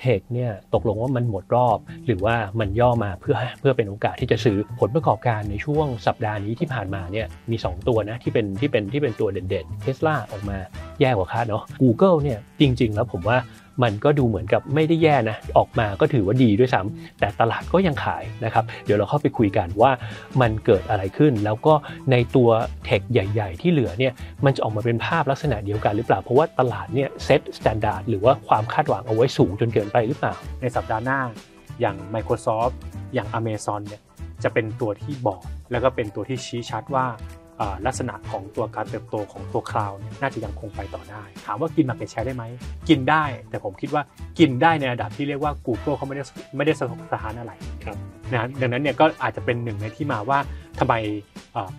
tech เนี่ยตกลงว่ามันหมดรอบ หรือว่ามันย่อมาเพื่อเพื่อเป็นโอกาสที่จะซื้อผลประกอบการในช่วงสัปดาห์นี้ที่ผ่านมาเนี่ยมี 2 ตัวนะที่เป็นที่เป็นที่เป็นตัวเด่นๆเทสลาออกมาแย่กว่าคาดเนาะ Google เนี่ยจริง ๆ แล้วผมว่า มันก็ดูเหมือนกับไม่ได้แย่นะ ออกมาก็ถือว่าดีด้วยซ้ำแต่ตลาดก็ยังขายนะครับ เดี๋ยวเราเข้าไปคุยกันว่ามันเกิดอะไรขึ้น แล้วก็ในตัว tech ใหญ่ ๆ ที่เหลือเนี่ยมันจะออกมาเป็นภาพลักษณะเดียวกันหรือเปล่า เพราะว่าตลาดเนี่ย set standard หรือว่าความคาดหวังเอาไว้สูงจนเกินไปหรือเปล่า ในสัปดาห์หน้าอย่าง Microsoft อย่าง Amazon เนี่ยจะเป็นตัวที่บอก แล้วก็เป็นตัวที่ชี้ชัดว่า ลักษณะของตัวการเติบโตของตัว cloud น่าจะยังคงไปต่อได้ ถามว่ากิน market share ได้ไหม กินได้ แต่ผมคิดว่ากินได้ในระดับที่เรียกว่า Google เขาไม่ได้ไม่ได้สะทกสะท้านอะไรนะดังนั้นเนี่ยก็อาจจะเป็นหนึ่งในที่มาว่าทำไม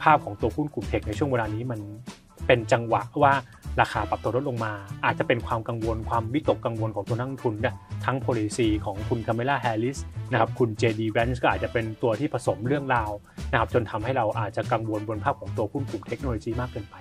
ภาพของตัวหุ้นกลุ่ม tech ในช่วงเวลานี้มัน เป็นจังหวะว่าราคาปรับตัวลดลงมา อาจจะเป็นความกังวลความวิตกกังวลของตัวนักทุนทั้ง policy ของคุณคาเมล่าแฮร์ริสนะครับคุณ JD Vance ก็อาจจะเป็นตัวที่ผสมเรื่องราวนะครับจนทำให้เราอาจจะกังวลบนภาพของตัวหุ้นกลุ่มเทคโนโลยีมากเกินไป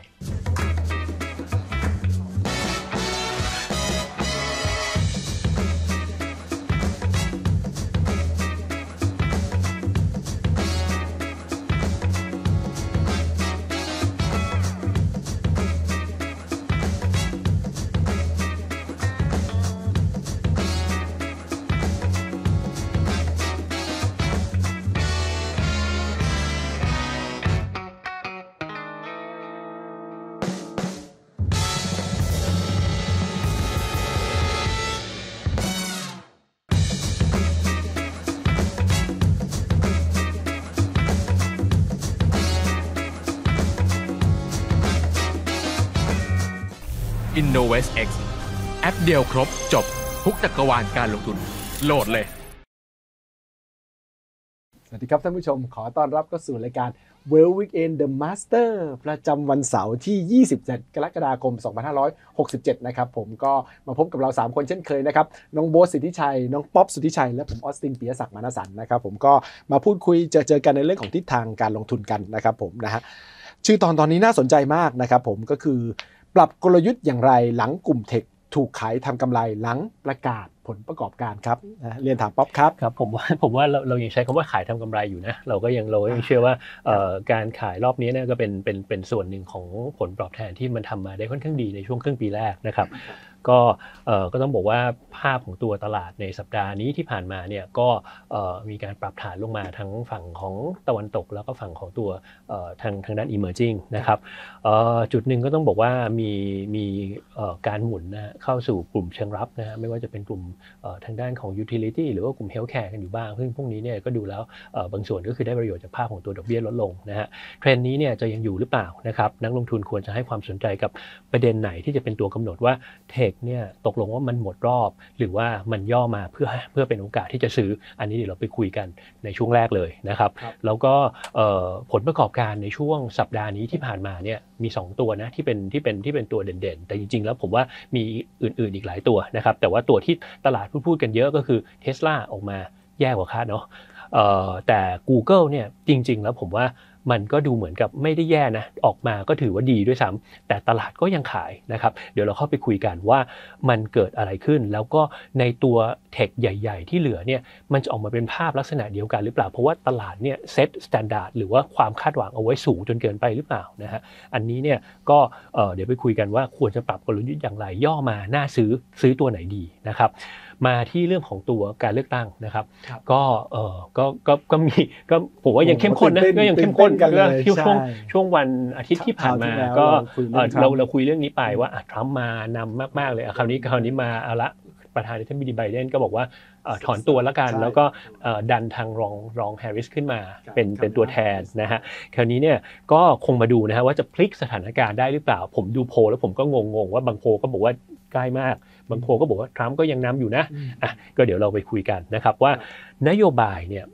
InnovestX แอปเดียวครบจบทุกจักรวาลการลงทุนโหลดเลย สวัสดีครับท่านผู้ชมขอต้อนรับเข้าสู่รายการ Well Weekend The Master ประจำวันเสาร์ที่ 27 กรกฎาคม 2567 นะครับ ผมก็มาพบกับเรา 3 คนเช่นเคยนะครับ น้องโบสิทธิชัย น้องป๊อปสุทธิชัย และผมออสตินปียศักดิ์มานสันนะครับ ผมก็มาพูดคุยเจอเจอกันในเรื่องของทิศทางการลงทุนกันนะครับผมนะฮะชื่อตอนตอนนี้น่าสนใจมากนะครับผมก็คือ ปรับกลยุทธ์อย่างไรหลังกลุ่มเทคถูกขายทำกำไรหลังประกาศผลประกอบการครับเรียนถามป๊อปครับครับผมว่าผมว่าเราเรายังใช้คำว่าขายทำกำไรอยู่นะเราก็ยังเรายังเชื่อว่าการขายรอบนี้เนี่ยก็เป็นเป็นเป็นส่วนหนึ่งของผลตอบแทนที่มันทำมาได้ค่อนข้างดีในช่วงครึ่งปีแรกนะครับ ก็ก็ต้องบอกว่าภาพของตัวตลาดในสัปดาห์นี้ที่ผ่านมาเนี่ยก็มีการปรับฐานลงมาทั้งฝั่งของตะวันตก แล้วก็ฝั่งของตัวทางทางด้าน emerging นะครับจุดหนึ่งก็ต้องบอกว่ามีมีการหมุนนะเข้าสู่กลุ่มเชิงรับนะฮะไม่ว่าจะเป็นกลุ่มทางด้านของ utility หรือว่ากลุ่ม healthcare กันอยู่บ้าง ซึ่งพวกนี้เนี่ยก็ดูแล้วบางส่วนก็คือได้ประโยชน์จากภาพของตัวดอกเบี้ยลดลงนะฮะเทรนด์นี้เนี่ยจะยังอยู่หรือเปล่านะครับนักลงทุนควรจะให้ความสนใจกับประเด็นไหนที่จะเป็นตัวกำหนดว่าเทคเนี่ยตกลงว่ามันหมดรอบ หรือว่ามันย่อมาเพื่อเพื่อเป็นโอกาสที่จะซื้อ อันนี้เดี๋ยวเราไปคุยกันในช่วงแรกเลยนะครับแล้วก็ผลประกอบการในช่วงสัปดาห์นี้ที่ผ่านมาเนี่ยมี 2 ตัวนะที่เป็นที่เป็นที่เป็นตัวเด่นๆ แต่จริงๆ แล้วผมว่ามีอื่นๆอีกหลายตัวนะครับแต่ว่าตัวที่ตลาดพูดพูดกันเยอะก็คือเทสลาออกมาแย่กว่าคาดเนาะแต่ Google เนี่ยจริง ๆ แล้วผมว่า มันก็ดูเหมือนกับไม่ได้แย่นะ ออกมาก็ถือว่าดีด้วยซ้ำแต่ตลาดก็ยังขายนะครับ เดี๋ยวเราเข้าไปคุยกันว่ามันเกิดอะไรขึ้น แล้วก็ในตัว tech ใหญ่ ๆ ที่เหลือเนี่ยมันจะออกมาเป็นภาพลักษณะเดียวกันหรือเปล่า เพราะว่าตลาดเนี่ย set standard หรือว่าความคาดหวังเอาไว้สูงจนเกินไปหรือเปล่านะฮะ อันนี้เนี่ยก็เดี๋ยวไปคุยกันว่าควรจะปรับกลยุทธ์อย่างไรย่อมาน่าซื้อซื้อตัวไหนดีนะครับ มาที่เรื่องของตัวการเลือกตั้งนะครับ ก็เออก็ก็ก็มีก็ผมว่ายังเข้มข้นนะก็ยังเข้มข้นกันเลยช่วงช่วงวันอาทิตย์ที่ผ่านมา ก็เราเราคุยเรื่องนี้ไปว่าทรัมป์มานำมากๆเลยคราวนี้คราวนี้มาเอาละประธานาธิบดีไบเดนก็บอกว่าถอนตัวแล้วกันแล้วก็ดันทางรองรองแฮร์ริสขึ้นมาเป็นเป็นตัวแทนนะฮะคราวนี้เนี่ยก็คงมาดูนะฮะว่าจะพลิกสถานการณ์ได้หรือเปล่า ผมดูโพแล้วผมก็งงๆว่าบางโพก็บอกว่าใกล้มาก บางโพก็บอกว่าทรัมป์ก็ยังนำอยู่นะอะก็เดี๋ยวเราไปคุยกันนะครับว่านโยบายเนี่ย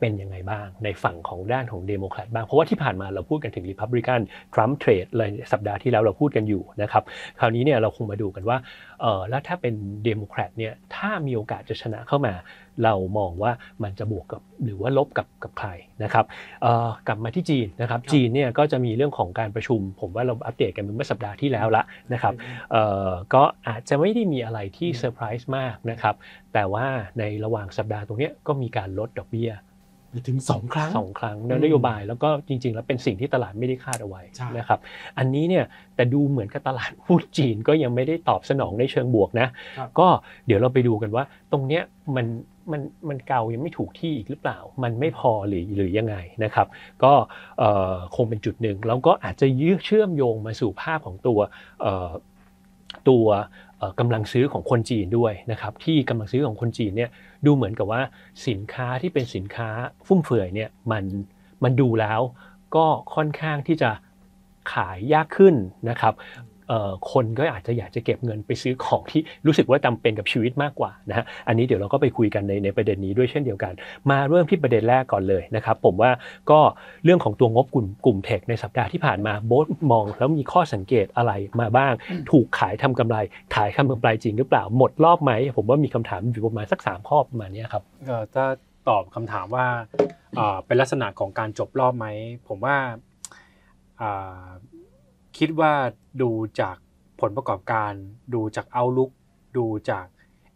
เป็นยังไงบ้างในฝั่งของด้านของเดโมแครตบ้าง เพราะว่าที่ผ่านมาเราพูดกันถึงริพับลิกัน Trump trade เลยสัปดาห์ที่แล้วเราพูดกันอยู่นะครับคราวนี้เนี่ยเราคงมาดูกันว่าเออแล้วถ้าเป็นเดโมแครตเนี่ยถ้ามีโอกาสจะชนะเข้ามา เรามองว่ามันจะบวกกับหรือว่าลบกับกับใครนะครับกลับมาที่จีนนะครับจีนเนี่ยก็จะมีเรื่องของการประชุม ผมว่าเราอัปเดตกันเมื่อสัปดาห์ที่แล้วละนะครับก็อาจจะไม่ได้มีอะไรที่เซอร์ไพรส์มากนะครับแต่ว่าในระหว่างสัปดาห์ตรงนี้ก็มีการลดดอกเบี้ยถึงสองครั้งสองครั้งนโยบายแล้วก็จริง ๆ แล้วเป็นสิ่งที่ตลาดไม่ได้คาดเอาไว้นะครับอันนี้เนี่ยแต่ดูเหมือนกับตลาดหุ้นจีนก็ยังไม่ได้ตอบสนองในเชิงบวกนะ ก็เดี๋ยวเราไปดูกันว่าตรงเนี้ยมัน มันมันเก่ายังไม่ถูกที่อีกหรือเปล่า มันไม่พอหรือหรือยังไงนะครับ ก็คงเป็นจุดหนึ่งแล้วก็อาจจะยื้อเชื่อมโยงมาสู่ภาพของตัวตัวกำลังซื้อของคนจีนด้วยนะครับที่กำลังซื้อของคนจีนเนี่ยดูเหมือนกับว่าสินค้าที่เป็นสินค้าฟุ่มเฟือยเนี่ยมันมันดูแล้วก็ค่อนข้างที่จะขายยากขึ้นนะครับ คนก็อาจจะอยากจะเก็บเงินไปซื้อของที่รู้สึกว่าจาเป็นกับชีวิตมากกว่านะฮะอันนี้เดี๋ยวเราก็ไปคุยกันในในประเด็นนี้ด้วยเช่นเดียวกัน มาเริ่มที่ประเด็นแรกก่อนเลยนะครับผมว่าก็เรื่องของตัวงบกลุ่มกลุ่มเทคในสัปดาห์ที่ผ่านมาโบสมองแล้วมีข้อสังเกตอะไรมาบ้าง ถูกขายทำกำไร ขายทำกำไรจริงหรือเปล่าหมดรอบไหมผมว่ามีคำถามอยู่ประมาณสัก3ข้อประมาณนี้ครับถ้าตอบคำถามว่าเป็นลักษณะของการจบรอบไหมผมว่า คิดว่าดูจากผลประกอบการ ดูจาก Outlook ดูจาก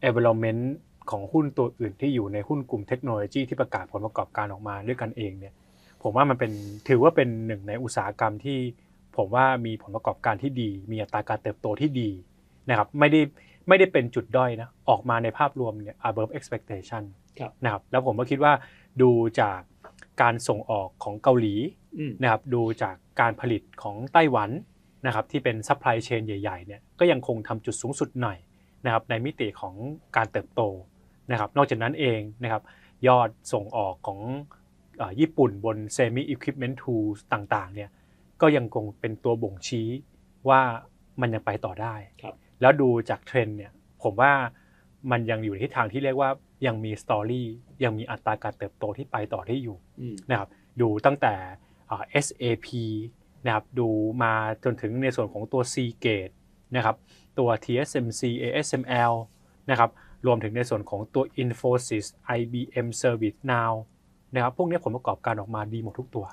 environment ของหุ้นตัวอื่นที่อยู่ในหุ้นกลุ่มเทคโนโลยีที่ประกาศผลประกอบการออกมาด้วยกันเองเนี่ยผมว่ามันเป็นถือว่าเป็นหนึ่งในอุตสาหกรรมที่ผมว่ามีผลประกอบการที่ดี มีอัตราการเติบโตที่ดีนะครับไม่ได้ไม่ได้เป็นจุดด้อยนะออกมาในภาพรวมเนี่ย above expectation นะครับแล้วผมก็คิดว่าดูจากการส่งออกของเกาหลีนะครับดูจากการผลิตของไต้หวัน นะครับที่เป็น supply chain ใหญ่ๆเนี่ยก็ยังคงทำจุดสูงสุดใหม่นะครับในมิติของการเติบโตนะครับนอกจากนั้นเองนะครับยอดส่งออกของญี่ปุ่นบน semi equipment tool ต่างๆเนี่ยก็ยังคงเป็นตัวบ่งชี้ว่ามันยังไปต่อได้ แล้วดูจากเทรนด์เนี่ยผมว่ามันยังอยู่ในทิศทางที่เรียกว่ายังมี story ยังมีอัตราการเติบโตที่ไปต่อที่อยู่นะครับดูตั้งแต่ SAP นะครับดูมาจนถึงในส่วนของตัว Seagate นะครับตัว TSMC ASML นะครับรวมถึงในส่วนของตัว Infosys IBM Service Now นะครับพวกนี้ผลประกอบการออกมาดีหมดทุกตัว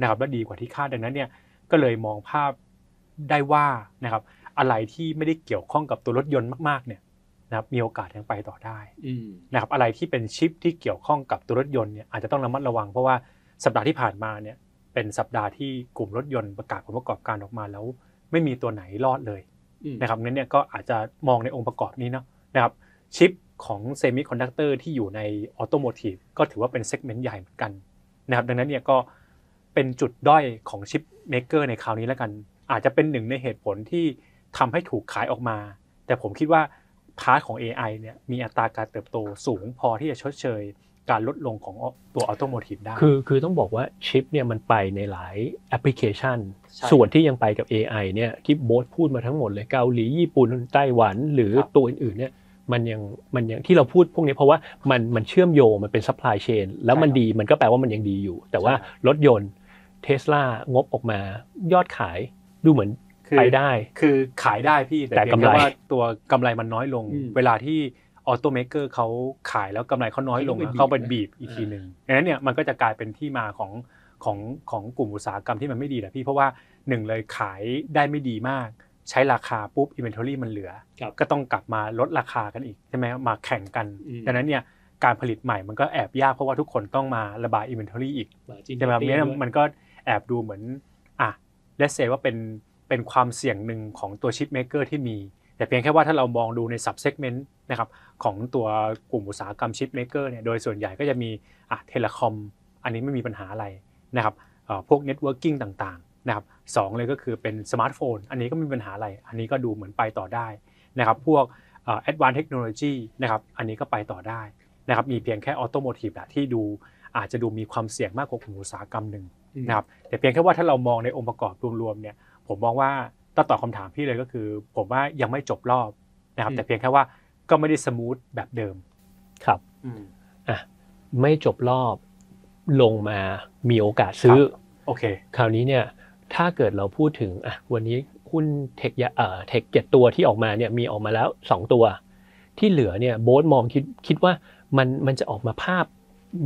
นะครับและดีกว่าที่คาดดังนั้นเนี่ยก็เลยมองภาพได้ว่านะครับอะไรที่ไม่ได้เกี่ยวข้องกับตัวรถยนต์มากๆเนี่ยนะครับมีโอกาสยังไปต่อได้นะครับอะไรที่เป็นชิปที่เกี่ยวข้องกับตัวรถยนต์เนี่ยอาจจะต้องระมัดระวังเพราะว่าสัปดาห์ที่ผ่านมาเนี่ย เป็นสัปดาห์ที่กลุ่มรถยนต์ประกาศผลประกอบการออกมาแล้ว ไม่มีตัวไหนรอดเลยนะครับนั้นเนี่ยก็อาจจะมองในองค์ประกอบนี้เนาะนะครับชิปของเซมิคอนดักเตอร์ที่อยู่ใน automotive ก็ถือว่าเป็น segment ใหญ่เหมือนกันนะครับดังนั้นเนี่ยก็เป็นจุดด้อยของ chip maker ในคราวนี้แล้วกัน อาจจะเป็นหนึ่งในเหตุผลที่ทำให้ถูกขายออกมา แต่ผมคิดว่า part ของ AI เนี่ยมีอัตราการเติบโตสูงพอที่จะชดเชย การลดลงของตัว automotive ได้ คือคือต้องบอกว่าชิปเนี่ยมันไปในหลายแอปพลิเคชัน ส่วนที่ยังไปกับ AI เนี่ยที่โบ๊ทพูดมาทั้งหมดเลยเกาหลีญี่ปุ่นไต้หวัน หรือตัวอื่นๆเนี่ยมันยังมันยังที่เราพูดพวกนี้เพราะว่ามันมันเชื่อมโยงมันเป็น supply chain แล้วมันดีมันก็แปลว่ามันยังดีอยู่ แต่ว่ารถยนต์เทสลางบออกมายอดขายดูเหมือนไปได้ คือขายได้พี่แต่กำไรว่าตัวกำไรมันน้อยลง เวลาที่ automaker เขาขายแล้วกำไรเขาน้อยลงเขาเป็นบีบอีกทีหนึ่งดังนั้นเนี่ยมันก็จะกลายเป็นที่มาของของของกลุ่มอุตสาหกรรมที่มันไม่ดีแหละพี่เพราะว่าหนึ่งเลยขายได้ไม่ดีมาก ใช้ราคาปุ๊บ inventory มันเหลือ ก็ต้องกลับมาลดราคากันอีกใช่ไหมมาแข่งกันดังนั้นเนี่ยการผลิตใหม่มันก็แอบยากเพราะว่าทุกคนต้องมาระบาย inventory อีกใช่ไหมแบบนี้มันก็แอบดูเหมือนอะ let's say ว่าเป็นเป็นความเสี่ยงหนึ่งของตัว chip maker ที่มี แต่เพียงแค่ว่าถ้าเรามองดูใน sub-segment นะครับของตัวกลุ่มอุตสาหกรรม chip maker เนี่ยโดยส่วนใหญ่ก็จะมีอะ telecom อันนี้ไม่มีปัญหาอะไรนะครับพวก networking ต่างๆนะครับสเลยก็คือเป็นสมาร์ทโฟนอันนี้ก็ไม่มีปัญหาอะไร อันนี้ก็ดูเหมือนไปต่อได้นะครับพวก advanced technology นะครับอันนี้ก็ไปต่อได้นะครับมีเพียงแค่ automotive แหละที่ดูอาจจะดูมีความเสี่ยงมากกว่ากลุ่มอุตสาหกรรมหนึ่งนะครับแต่เพียงแค่ว่าถ้าเรามองในองค์ประกอบรวมๆเนี่ยผมมองว่า ถ้าตอบคำถามพี่เลยก็คือ ผมว่ายังไม่จบรอบนะครับ แต่เพียงแค่ว่าก็ไม่ได้สมูทแบบเดิม ครับอะไม่จบรอบลงมามีโอกาสซื้อ โอเค คราวนี้เนี่ยถ้าเกิดเราพูดถึงอะวันนี้หุ้นเทคเอ่อเทคเจ็ดตัวที่ออกมาเนี่ยมีออกมาแล้ว 2 ตัว ที่เหลือเนี่ยโบ๊ทมองคิดคิดว่ามันมันจะออกมาภาพ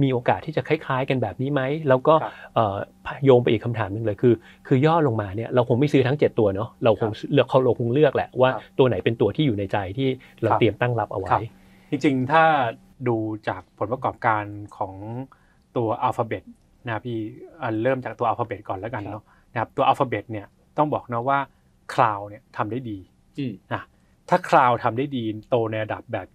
มีโอกาสที่จะคล้าย ๆ กันแบบนี้ไหมแล้วก็ครับเอ่อ โยงไปอีกคำถามหนึ่งเลยคือ คือย่อลงมาเนี่ยเราคงไม่ซื้อทั้ง 7 ตัวเนาะเราคงเลือกเขาเราคงเลือกแหละว่าครับตัวไหนเป็นตัวที่อยู่ในใจที่เราครับเตรียมตั้งรับเอาครัไว้บจริงๆ ถ้าดูจากผลประกอบการของตัวอัลฟาเบตนะครับพี่อะเริ่มจากตัวอัลฟาเบตก่อนแล้วกันเนาะนะครับตัวอัลฟาเบตเนี่ยต้องบอกนะว่าคลาวเนี่ยทำได้ดีอืมนะถ้าคลาวทำได้ดีโตในระดับแบบ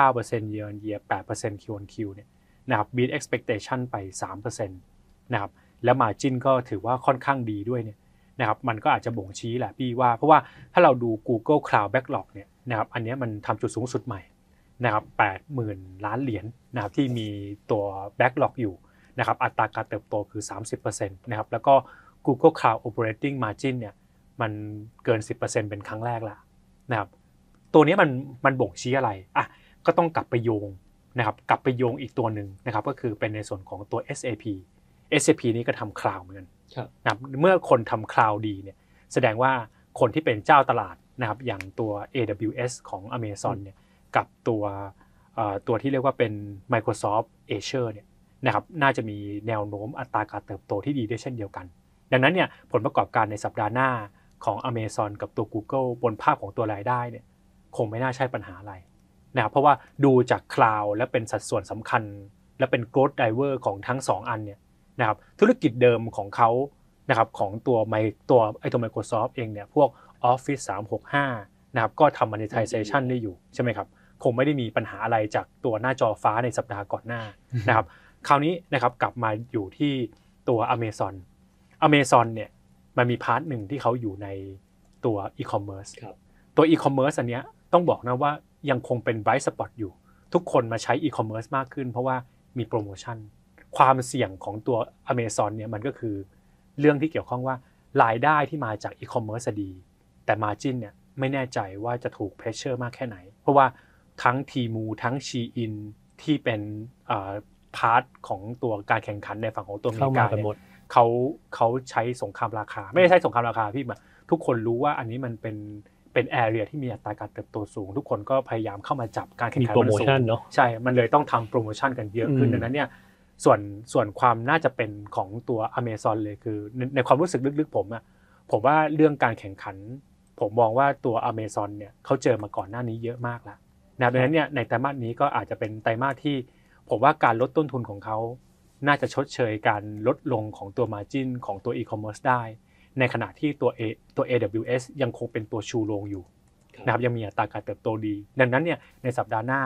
29% year on year 8% Q on Q เนี่ยนะครับ beat expectation ไป 3%นะครับ แล้ว margin ก็ถือว่าค่อนข้างดีด้วยเนี่ยนะครับมันก็อาจจะบ่งชี้แหละพี่ว่า เพราะว่าถ้าเราดู Google Cloud Backlog เนี่ยนะครับอันนี้มันทำจุดสูงสุดใหม่นะครับ80,000ล้านเหรียญนะครับที่มีตัว backlog อยู่นะครับอัตราการเติบโตคือ 30%นะครับแล้วก็ Google Cloud Operating Margin เนี่ยมันเกิน 10%เป็นครั้งแรกละนะครับตัวนี้มันมันบ่งชี้อะไรอะก็ต้องกลับไปโยงนะครับกลับไปโยงอีกตัวหนึ่งนะครับก็คือเป็นในส่วนของตัว SAP SAP นี้ก็ทำคลาวเหมือนกันครับนะครับเมื่อคนทำคลาวดีเนี่ยแสดงว่าคนที่เป็นเจ้าตลาดนะครับอย่างตัว AWS ของ Amazon เนี่ยกับตัวเอ่อตัวที่เรียกว่าเป็น Microsoft Azure เนี่ยนะครับน่าจะมีแนวโน้มอัตราการเติบโตที่ดีด้วยเช่นเดียวกัน ดังนั้นเนี่ยผลประกอบการในสัปดาห์หน้าของ Amazon กับตัว Google บนภาพของตัวรายได้เนี่ยคงไม่น่าใช่ปัญหาอะไรนะครับเพราะว่าดูจากคลาวและเป็นสัดส่วนสำคัญ และเป็น growth driver ของทั้ง 2 อันเนี่ย นะครับธุรกิจเดิมของเขานะครับของตัวไมตัวไอตัว Microsoft เองเนี่ยพวก Office 365นะครับก็ทำ monetization ได้อยู่ใช่ไหมครับคงไม่ได้มีปัญหาอะไรจากตัวหน้าจอฟ้าในสัปดาห์ก่อนหน้านะครับคราวนี้นะครับกลับมาอยู่ที่ตัว Amazon Amazon เนี่ยมันมี part หนึ่งที่เขาอยู่ในตัว e-commerce ครับตัว e-commerce อันเนี้ยต้องบอกนะว่ายังคงเป็น bright spot อยู่ ทุกคนมาใช้ e-commerce มากขึ้น เพราะว่ามีโปรโมชั่น ความเสี่ยงของตัว Amazon เนี่ยมันก็คือเรื่องที่เกี่ยวข้องว่ารายได้ที่มาจาก e-commerce อะดี แต่ margin เนี่ยไม่แน่ใจว่าจะถูก pressure มากแค่ไหน เพราะว่าทั้ง Temu ทั้ง Shein ที่เป็น part ของตัวการแข่งขันในฝั่งของตัวอเมริกาเข้ามากากันเนี่ยหมดเขาเขาใช้สงครามราคา ไม่ได้ใช้สงครามราคาพี่แบบทุกคนรู้ว่าอันนี้มันเป็นเป็นแอเรียที่มีอัตราการเติบโตสูง ทุกคนก็พยายามเข้ามาจับการแข่งมีขันโปรโมสูงชั่นเนาะใช่ มันเลยต้องทำโปรโมชั่นกันเยอะขึ้นอืมดังนั้นเนี่ย ส่วนส่วนความน่าจะเป็นของตัว Amazon เลยคือในในความรู้สึกลึกๆผมอะผมว่าเรื่องการแข่งขัน ผมมองว่าตัว Amazon เนี่ยเขาเจอมาก่อนหน้านี้เยอะมากแล้วนะครับดังนั้นเนี่ยในไตรมาสนี้ก็อาจจะเป็นไตรมาสที่ ผมว่าการลดต้นทุนของเขา น่าจะชดเชยการลดลงของตัว Margin ของตัว e-commerce ได้ ในขณะที่ตัว A ตัว AWS ยังคงเป็นตัวชูโรงอยู่นะครับยังมีอัตราการเติบโตดี ดังนั้นเนี่ยในสัปดาห์หน้า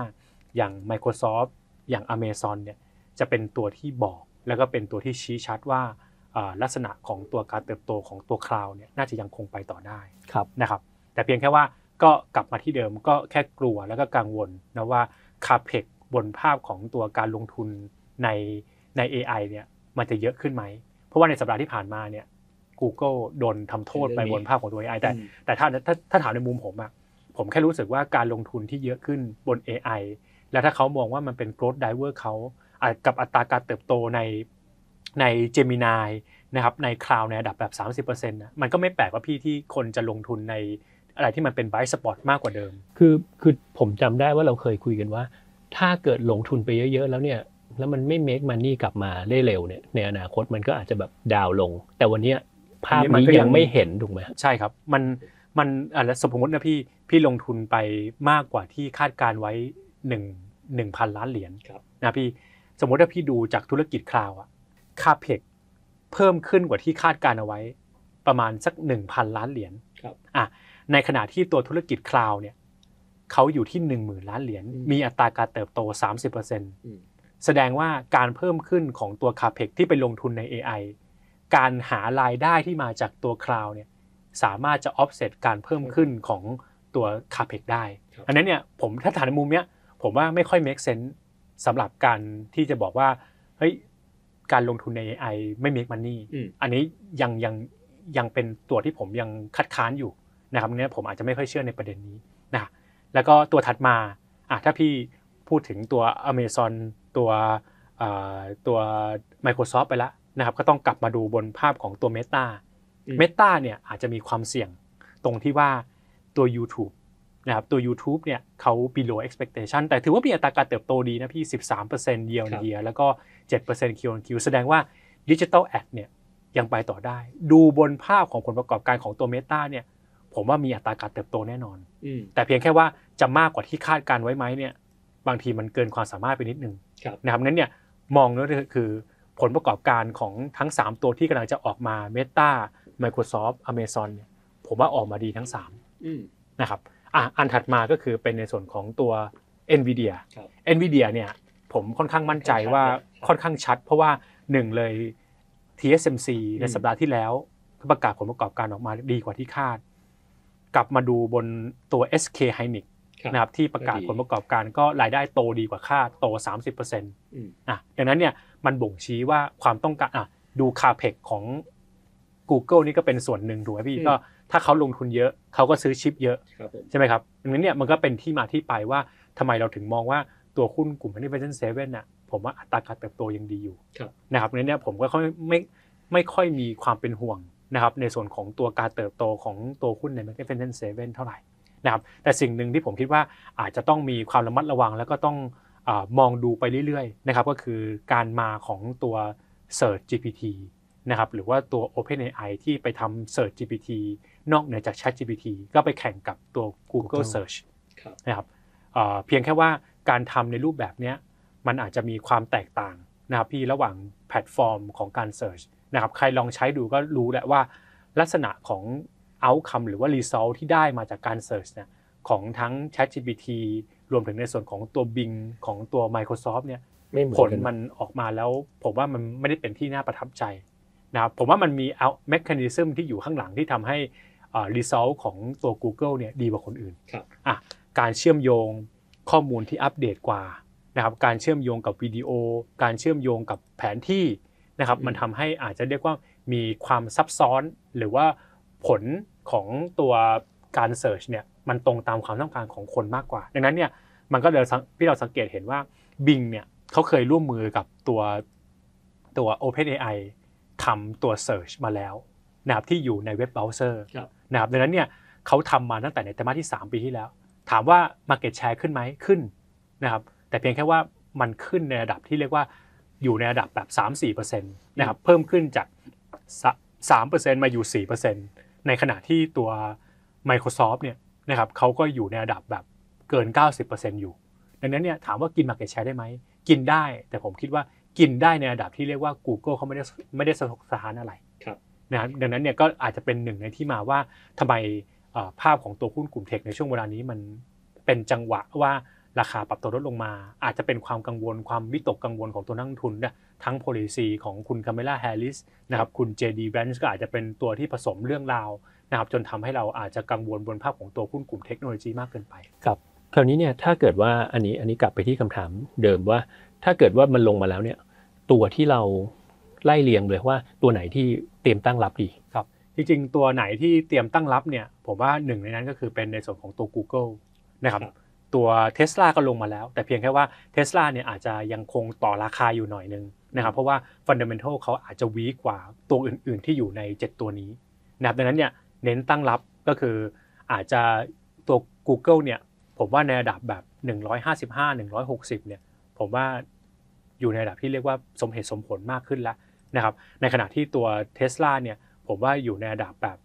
อย่าง Microsoft อย่าง Amazon เนี่ย จะเป็นตัวที่บอก แล้วก็เป็นตัวที่ชี้ชัดว่าอ่าลักษณะของตัวการเติบโตของตัวคลาวเนี่ยน่าจะยังคงไปต่อได้ครับนะครับ แต่เพียงแค่ว่าก็กลับมาที่เดิมก็แค่กลัวแล้วก็กังวลนะว่าคาเพกบนภาพของตัวการลงทุนในใน AI เนี่ยมันจะเยอะขึ้นไหม เพราะว่าในสัปดาห์ที่ผ่านมาเนี่ย Google โดนทำโทษไปเรื่องนี้บนภาพของตัว AI แต่อืมแต่ถ้าถ้าถ้าถามในมุมผมอะผมแค่รู้สึกว่าการลงทุนที่เยอะขึ้นบน AI แล้วถ้าเขามองว่ามันเป็น growth driver เขาอะ กับอัตราการเติบโตในใน Gemini นะครับในคลาวในระดับแบบ 30%นะมันก็ไม่แปลกว่าพี่ที่คนจะลงทุนในอะไรที่มันเป็น bright spot มากกว่าเดิม คือคือผมจำได้ว่าเราเคยคุยกันว่า ถ้าเกิดลงทุนไปเยอะๆ แล้วเนี่ย แล้วมันไม่ make money กลับมาได้เร็วเนี่ยในอนาคตมันก็อาจจะแบบดาวน์ลง แต่วันเนี้ยภาพอันนี้มันนี้ก็ยัยังงไม่เห็นถูกไหมใช่ครับ มันมันอะแล้วสมมตินะพี่พี่ลงทุนไปมากกว่าที่คาดการไว้หนึ่งหนึ่งพันล้านเหรียญครับนะพี่ สมมติถ้าพี่ดูจากธุรกิจคลาวอะค่าเพกเพิ่มขึ้นกว่าที่คาดการเอาไว้ ประมาณสักหนึ่งพันล้านเหรียญครับอะในขณะที่ตัวธุรกิจคลาวเนี่ยเขาอยู่ที่หนึ่งหมื่นล้านเหรียญอืมมีอัตราการเติบโต30%อืมแสดงว่าการเพิ่มขึ้นของตัวคาเพกที่ไปลงทุนใน AI การหารายได้ที่มาจากตัวคลาวเนี่ยสามารถจะ offset การเพิ่มขึ้นของตัวคาเพกได้ครับอันนั้นเนี่ยผมถ้าถามในมุมเนี้ยผมว่าไม่ค่อย make sense สำหรับการที่จะบอกว่าเฮ้ยการลงทุนใน AI ไม่ make money อืมอันนี้ยังยังยังเป็นตัวที่ผมยังคัดค้านอยู่นะครับเนี่ยผมอาจจะไม่ค่อยเชื่อในประเด็นนี้นะแล้วก็ตัวถัดมาอะถ้าพี่พูดถึงตัว Amazon ตัวอ่าตัว Microsoft ไปแล้วนะครับก็ต้องกลับมาดูบนภาพของตัว Meta อืม Meta เนี่ยอาจจะมีความเสี่ยงตรงที่ว่าตัว YouTube นะครับตัว YouTube เนี่ยเขา below expectation แต่ถือว่ามีอัตราการเติบโตดีนะพี่ 13% year on ครับ year แล้วก็ 7% Q on Q แสดงว่า Digital Ad เนี่ยยังไปต่อได้ ดูบนภาพของผลประกอบการของตัว Meta เนี่ยผมว่ามีอัตราการเติบโตแน่นอนอืมแต่เพียงแค่ว่าจะมากกว่าที่คาดการไว้ไหมเนี่ยบางทีมันเกินความสามารถไปนิดนึงครับนะครับนั้นเนี่ยมองก็คือผลประกอบการของทั้ง 3 ตัวที่กำลังจะออกมา Meta Microsoft Amazon เนี่ยผมว่าออกมาดีทั้งอืม3นะครับ อะอันถัดมาก็คือเป็นในส่วนของตัว NVIDIA ครับ NVIDIA เนี่ยผมค่อนข้างมั่นใจว่าค่อนข้างชัดค่อนข้างชัดเพราะว่าหนึ่งเลย TSMC ในอืมสัปดาห์ที่แล้วก็ประกาศผลประกอบการออกมาดีกว่าที่คาด กลับมาดูบนตัว SK Hynix นะครับที่ประกาศก็ดีผลประกอบการก็รายได้โตดีกว่าคาดโต 30%ออืม่ะดังนั้นเนี่ยมันบ่งชี้ว่าความต้องการอะดูคาเพกของ Google นี่ก็เป็นส่วนหนึ่งถูกไหมพี่อืมก็ ถ้าเขาลงทุนเยอะเขาก็ซื้อชิปเยอะครับผมใช่ไหมครับดังนั้นเนี่ยมันก็เป็นที่มาที่ไปว่าทำไมเราถึงมองว่าตัวหุ้นกลุ่ม Magnificent Seven น่ะผมว่าอัตราการเติบโตยังดีอยู่ครับนะครับดังนั้นเนี่ยผมก็ค่อยไม่ไม่ค่อยมีความเป็นห่วงนะครับในส่วนของตัวการเติบโตของตัวหุ้นใน Magnificent Seven เท่าไหร่นะครับแต่สิ่งหนึ่งที่ผมคิดว่าอาจจะต้องมีความระมัดระวังแล้วก็ต้องอามองดูไปเรื่อยๆนะครับก็คือการมาของตัว Search GPT นะครับหรือว่าตัว OpenAI ที่ไปทำ Search GPT นอกเหนือจาก ChatGPT ก็ไปแข่งกับตัว Google Google Search ครับนะครับเอ่อเพียงแค่ว่าการทำในรูปแบบเนี้ยมันอาจจะมีความแตกต่างนะครับพี่ระหว่างแพลตฟอร์มของการ Search นะครับใครลองใช้ดูก็รู้แหละว่าลักษณะของ outcome หรือว่า result ที่ได้มาจากการ Search เนี่ยของทั้ง ChatGPT รวมถึงในส่วนของตัว Bing ของตัว Microsoft เนี่ยไม่เหมือนผลกันมันออกมาแล้วผมว่ามันไม่ได้เป็นที่น่าประทับใจ นะครับผมว่ามันมีเอา mechanism ที่อยู่ข้างหลังที่ทำให้อ่า result ของตัว Google เนี่ยดีกว่าคนอื่นครับอะการเชื่อมโยงข้อมูลที่อัปเดตกว่านะครับการเชื่อมโยงกับวิดีโอ การเชื่อมโยงกับแผนที่นะครับอืมมันทำให้อาจจะเรียกว่ามีความซับซ้อนหรือว่าผลของตัวการ search เนี่ยมันตรงตามความต้องการของคนมากกว่า ดังนั้นเนี่ยมันก็เลยสังที่เราสังเกตเห็นว่า Bing เนี่ยเขาเคยร่วมมือกับตัวตัว OpenAI ทำตัว Search มาแล้วนะครับที่อยู่ในเว็บเบราว์เซอร์ครับนะครับดังนั้นเนี่ยเขาทำมาตั้งแต่ในไตรมาสที่ 3 ปีที่แล้ว ถามว่า Market Share ขึ้นไหมขึ้นนะครับแต่เพียงแค่ว่ามันขึ้นในระดับที่เรียกว่าอยู่ในระดับแบบ 3-4%นะครับเพิ่มขึ้นจากสามเปอร์เซ็นต์มาอยู่ 4%ในขณะที่ตัว Microsoft เนี่ยนะครับเขาก็อยู่ในระดับแบบเกิน 90%อยู่ ดังนั้นเนี่ยถามว่ากิน Market Share ได้ไหมกินได้แต่ผมคิดว่า กินได้ในระดับที่เรียกว่า Google เขาไม่ได้ไม่ได้สะทกสะท้านอะไรครับนะครับดังนั้นเนี่ยก็อาจจะเป็นหนึ่งในที่มาว่าทำไมเอ่อภาพของตัวหุ้นกลุ่ม tech ในช่วงเวลานี้มันเป็นจังหวะว่าราคาปรับตัวลดลงมา อาจจะเป็นความกังวลความวิตกกังวลของตัวนักลงทุนนะทั้ง policy ของคุณคามาลาแฮร์ริสนะครับคุณ JD Vance ก็อาจจะเป็นตัวที่ผสมเรื่องราวนะครับจนทำให้เราอาจจะกังวลบนภาพของตัวหุ้นกลุ่มเทคโนโลยีมากเกินไปครับคราวนี้เนี่ยถ้าเกิดว่าอันนี้อันนี้กลับไปที่คำถามเดิมว่า ถ้าเกิดว่ามันลงมาแล้วเนี่ย ตัวที่เราไล่เรียงเลยว่าตัวไหนที่เตรียมตั้งรับดีครับจริงๆตัวไหนที่เตรียมตั้งรับเนี่ยผมว่าหนึ่งในนั้นก็คือเป็นในส่วนของตัว Google นะครับครับตัว Tesla ก็ลงมาแล้ว แต่เพียงแค่ว่า Tesla เนี่ยอาจจะยังคงต่อราคาอยู่หน่อยนึงนะครับเพราะว่า Fundamental เขาอาจจะวีกว่าตัวอื่นๆที่อยู่ใน 7 ตัวนี้นะครับดังนั้นเนี่ยเน้นตั้งรับก็คืออาจจะตัว Google เนี่ยผมว่าในระดับแบบ 155 160เนี่ยผมว่า อยู่ในระดับที่เรียกว่าสมเหตุสมผลมากขึ้นแล้วนะครับในขณะที่ตัว Tesla เนี่ยผมว่าอยู่ในระดับแบบ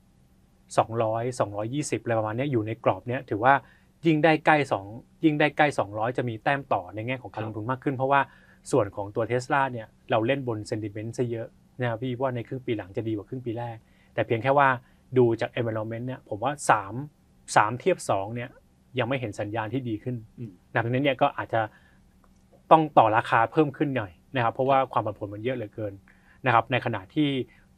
200 220อะไรประมาณเนี้ยอยู่ในกรอบเนี้ยถือว่ายิ่งได้ใกล้2ยิ่งได้ใกล้ 200 จะมีแต้มต่อในแง่ของการลงทุนมากขึ้น เพราะว่าส่วนของตัว Tesla เนี่ยเราเล่นบนเซนติเมนต์ซะเยอะนะครับพี่ว่าในครึ่งปีหลังจะดีกว่าครึ่งปีแรก แต่เพียงแค่ว่าดูจาก environment เนี่ยผมว่า 3 3 เทียบ2เนี่ยยังไม่เห็นสัญญาณที่ดีขึ้นอืมดังนั้นเนี่ยก็อาจจะ ต้องต่อราคาเพิ่มขึ้นหน่อยนะครับ เพราะว่าความผันผวนมันเยอะเหลือเกินนะครับ ในขณะที่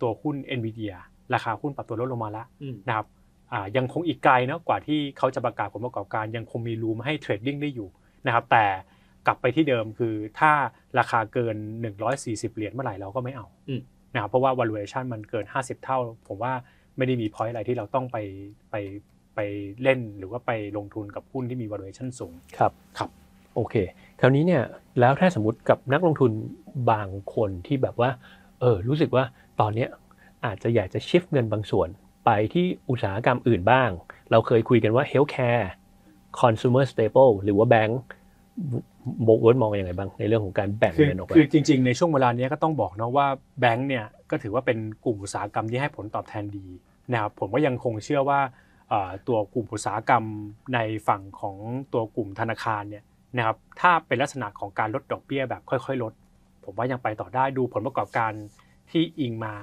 ตัวหุ้น NVIDIA ราคาหุ้นปรับตัวลดลงมาแล้วอืมนะครับอ่ายังคงอีกไกลเนาะกว่าที่เขาจะประกาศผลประกอบการยังคงมีรูมให้เทรดดิ้งได้อยู่นะครับ แต่กลับไปที่เดิมคือถ้าราคาเกิน 140 เหรียญเมื่อไหร่เราก็ไม่เอาอืมนะครับเพราะว่า valuation มันเกิน 50 เท่า ผมว่าไม่ได้มี point อะไรที่เราต้องไปไปไปเล่นหรือว่าไปลงทุนกับหุ้นที่มี valuation สูงครับครับ โอเค คราวนี้เนี่ยแล้วถ้าสมมติกับนักลงทุนบางคนที่แบบว่าเออรู้สึกว่าตอนเนี้ยอาจจะอยากจะชิฟเงินบางส่วนไปที่อุตสาหกรรมอื่นบ้าง เราเคยคุยกันว่า healthcare consumer staple หรือว่าแบงก์โบกมองยังไงบ้างในเรื่องของการแบ่งคือเงินออกไปคือจริง ๆ ในช่วงเวลานี้ก็ต้องบอกนะว่าแบงก์เนี่ยก็ถือว่าเป็นกลุ่มอุตสาหกรรมที่ให้ผลตอบแทนดีนะครับผมก็ยังคงเชื่อว่าเอ่อตัวกลุ่มอุตสาหกรรมในฝั่งของตัวกลุ่มธนาคารเนี่ย นะครับถ้าเป็นลักษณะของการลดดอกเบี้ยแบบค่อยๆ ลด ผมว่ายังไปต่อได้ดูผลประกอบการที่อิงมา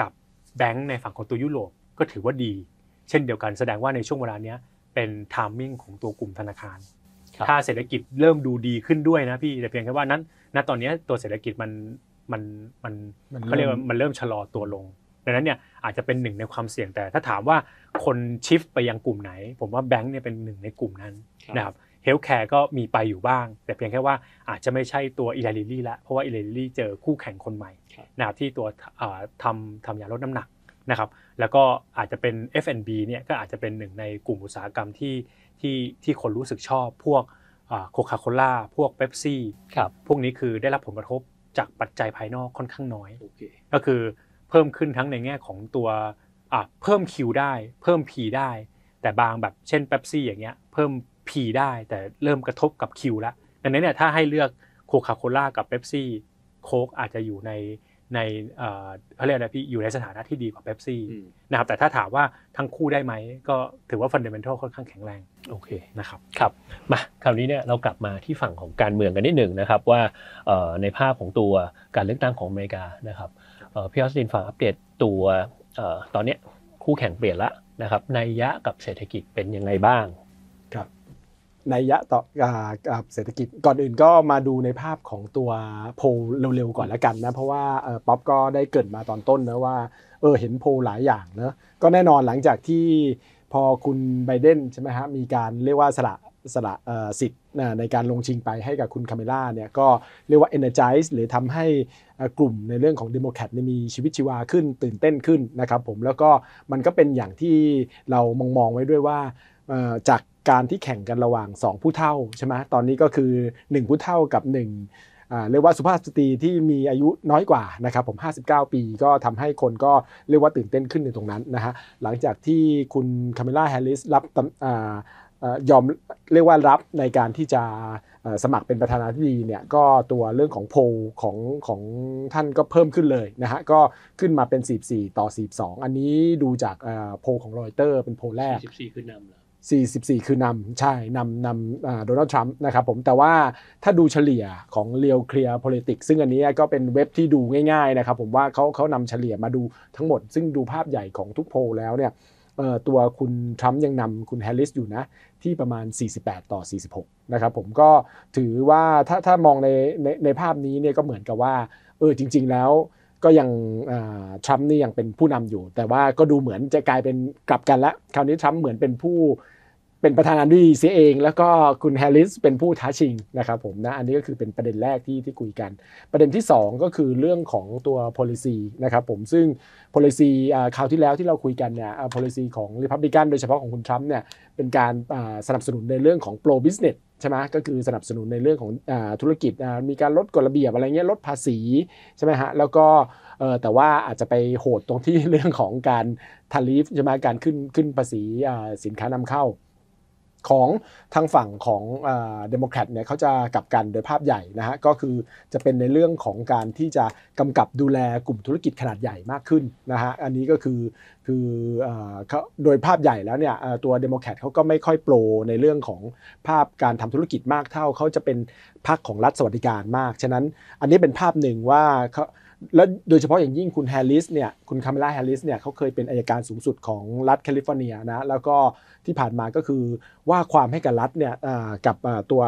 กับแบงก์ในฝั่งของตัวยุโรปก็ถือว่าดี เช่นเดียวกันแสดงว่าในช่วงเวลาเนี้ยเป็นไทามมิ่งของตัวกลุ่มธนาคารครับถ้าเศรษฐกิจเริ่มดูดีขึ้นด้วยนะพี่แต่เพียงแค่ว่านั้นณตอนนี้ตัวเศรษฐกิจมันมันมันมันเขาเรียกว่าเริ่มมันเริ่มชะลอตัวลงดังนั้นเนี่ยอาจจะเป็นหนึ่งในความเสี่ยงแต่ถ้าถามว่าคน shift ไปยังกลุ่มไหน ผมว่าแบงก์เนี่ยเป็นหนึ่งในกลุ่มนั้นนะครับ healthcare ก็มีไปอยู่บ้าง แต่เพียงแค่ว่าอาจจะไม่ใช่ตัว Eli Lilly ละเพราะว่า Eli Lilly เจอคู่แข่งคนใหม่ครับนะครับที่ตัวอ่าทำทำยาลดน้ำหนักนะครับแล้วก็อาจจะเป็น F&B เนี่ยก็อาจจะเป็นหนึ่งในกลุ่มอุตสาหกรรมที่ที่ที่คนรู้สึกชอบพวกโคคาโคล่าพวกเบปซี่ครับพวกนี้คือได้รับผลกระทบจากปัจจัยภายนอกค่อนข้างน้อยโอเคก็คือเพิ่มขึ้นทั้งในแง่ของตัวอะเพิ่ม Q ได้ เพิ่ม P ได้ แต่บางแบบเช่นเ e p ซี่อย่างเงี้ยเพิ่ม P ได้แต่เริ่มกระทบกับ Q แล้วดังนั้นเนี่ยถ้าให้เลือกโคคาโคล่ากับเ e p ซี่โค้กอาจจะอยู่ในในเอ่อเขาเรียกอะพี่อยู่ในสถานะที่ดีกว่าเ e p ซี่นะครับแต่ถ้าถามว่าทั้งคู่ได้ไหมก็ถือว่า fundamental ค่อนข้างแข็งแรงโอเคนะครับครับมาคราวนี้เนี่ยเรากลับมาที่ฝั่งของการเมืองกันนิดหนึ่งนะครับว่าในภาพของตัวการเลือกตั้งของอเมริกานะครับพี่ออสตินฝากอัปเดตตัวตอนเนี้ยคู่แข่งเปลี่ยนละนะครับนัยยะกับเศรษฐกิจเป็นยังไงบ้าง นัยยะต่อกับเศรษฐกิจก่อนอื่นก็มาดูในภาพของตัวโพลเร็วๆก่อนละกันนะเพราะว่าป๊อปก็ได้เกริ่นมาตอนต้นนะว่าเออเห็นโพลหลายอย่างเนะก็แน่นอนหลังจากที่พอคุณไบเดนใช่ไหมฮะมีการเรียกว่าสละสละสิทธิ์ในการลงชิงไปให้กับคุณคามาลาเนี่ยก็เรียกว่า energize หรือทำให้กลุ่มในเรื่องของ Democrat มีชีวิตชีวาขึ้นตื่นเต้นขึ้นนะครับผมแล้วก็มันก็เป็นอย่างที่เรามองมองไว้ด้วยว่าจาก การที่แข่งกันระหว่าง 2 ผู้เฒ่าใช่ไหมตอนนี้ก็คือ 1 ผู้เฒ่ากับ1อ่าเรียกว่าสุภาพสตรีที่มีอายุน้อยกว่านะครับผม 59 ปีก็ทำให้คนก็เรียกว่าตื่นเต้นขึ้นในตรงนั้นนะฮะหลังจากที่คุณคามาลาแฮร์ริสรับตำอ่าเอ่อยอมเรียกว่ารับในการที่จะสมัครเป็นประธานาธิบดีเนี่ยก็ตัวเรื่องของโพลของของท่านก็เพิ่มขึ้นเลยนะฮะก็ขึ้นมาเป็น 44 ต่อ 42 อันนี้ดูจากโพลของรอยเตอร์เป็นโพลแรก 44คือนำเหรอ 44 คือนำใช่นำนำโดนัลด์ทรัมป์นะครับผมแต่ว่าถ้าดูเฉลี่ยของ Real Clear Politics ซึ่งอันนี้ก็เป็นเว็บที่ดูง่ายๆนะครับผมว่าเขาเขานำเฉลี่ยมาดูทั้งหมด ซึ่งดูภาพใหญ่ของทุกโพลแล้วเนี่ยตัวคุณทรัมป์ยังนำคุณแฮร์ริสอยู่นะ ที่ประมาณ 48 ต่อ 46 นะครับผมก็ถือว่าถ้าถ้ามองในในในภาพนี้เนี่ยก็เหมือนกับว่าเออจริง ๆ แล้วก็ยังทรัมป์นี่ยังเป็นผู้นำอยู่ แต่ว่าก็ดูเหมือนจะกลายเป็นกลับกันละ คราวนี้ทรัมป์เหมือนเป็นผู้ เป็นประธานาธิบดีเสียเอง แล้วก็คุณแฮร์ริสเป็นผู้ท้าชิงนะครับผมนะอันนี้ก็คือเป็นประเด็นแรกที่ที่คุยกัน ประเด็นที่ 2 ก็คือเรื่องของตัว policy นะครับผมซึ่ง policy คราวที่แล้วที่เราคุยกันเนี่ย policy ของ Republican โดยเฉพาะของคุณทรัมป์เนี่ยเป็นการสนับสนุนในเรื่องของ pro business ใช่ไหมก็คือสนับสนุนในเรื่องของธุรกิจมีการลดกฎระเบียบอะไรเงี้ยลดภาษีใช่ไหมฮะแล้วก็เออแต่ว่าอาจจะไปโหดตรงที่เรื่องของการ tariff ใช่ไหมการขึ้นขึ้นภาษีสินค้านำเข้า ของทางฝั่งของเดโมแครตเนี่ยเขาจะกลับกันโดยภาพใหญ่นะฮะก็คือจะเป็นในเรื่องของการที่จะกำกับดูแลกลุ่มธุรกิจขนาดใหญ่มากขึ้นนะฮะอันนี้ก็คือคือเขาโดยภาพใหญ่แล้วเนี่ยตัวเดโมแครตเขาก็ไม่ค่อย pro ในเรื่องของภาพการทำธุรกิจมากเท่าเขาจะเป็นพรรคของรัฐสวัสดิการมาก ฉะนั้นอันนี้เป็นภาพหนึ่งว่าเขา แล้วโดยเฉพาะอย่างยิ่งคุณแฮร์ริสเนี่ยคุณคามาลาแฮร์ริสเนี่ยเขาเคยเป็นอัยการสูงสุดของรัฐแคลิฟอร์เนียนะแล้วก็ที่ผ่านมาก็คือว่าความให้กับรัฐเนี่ยกับตัว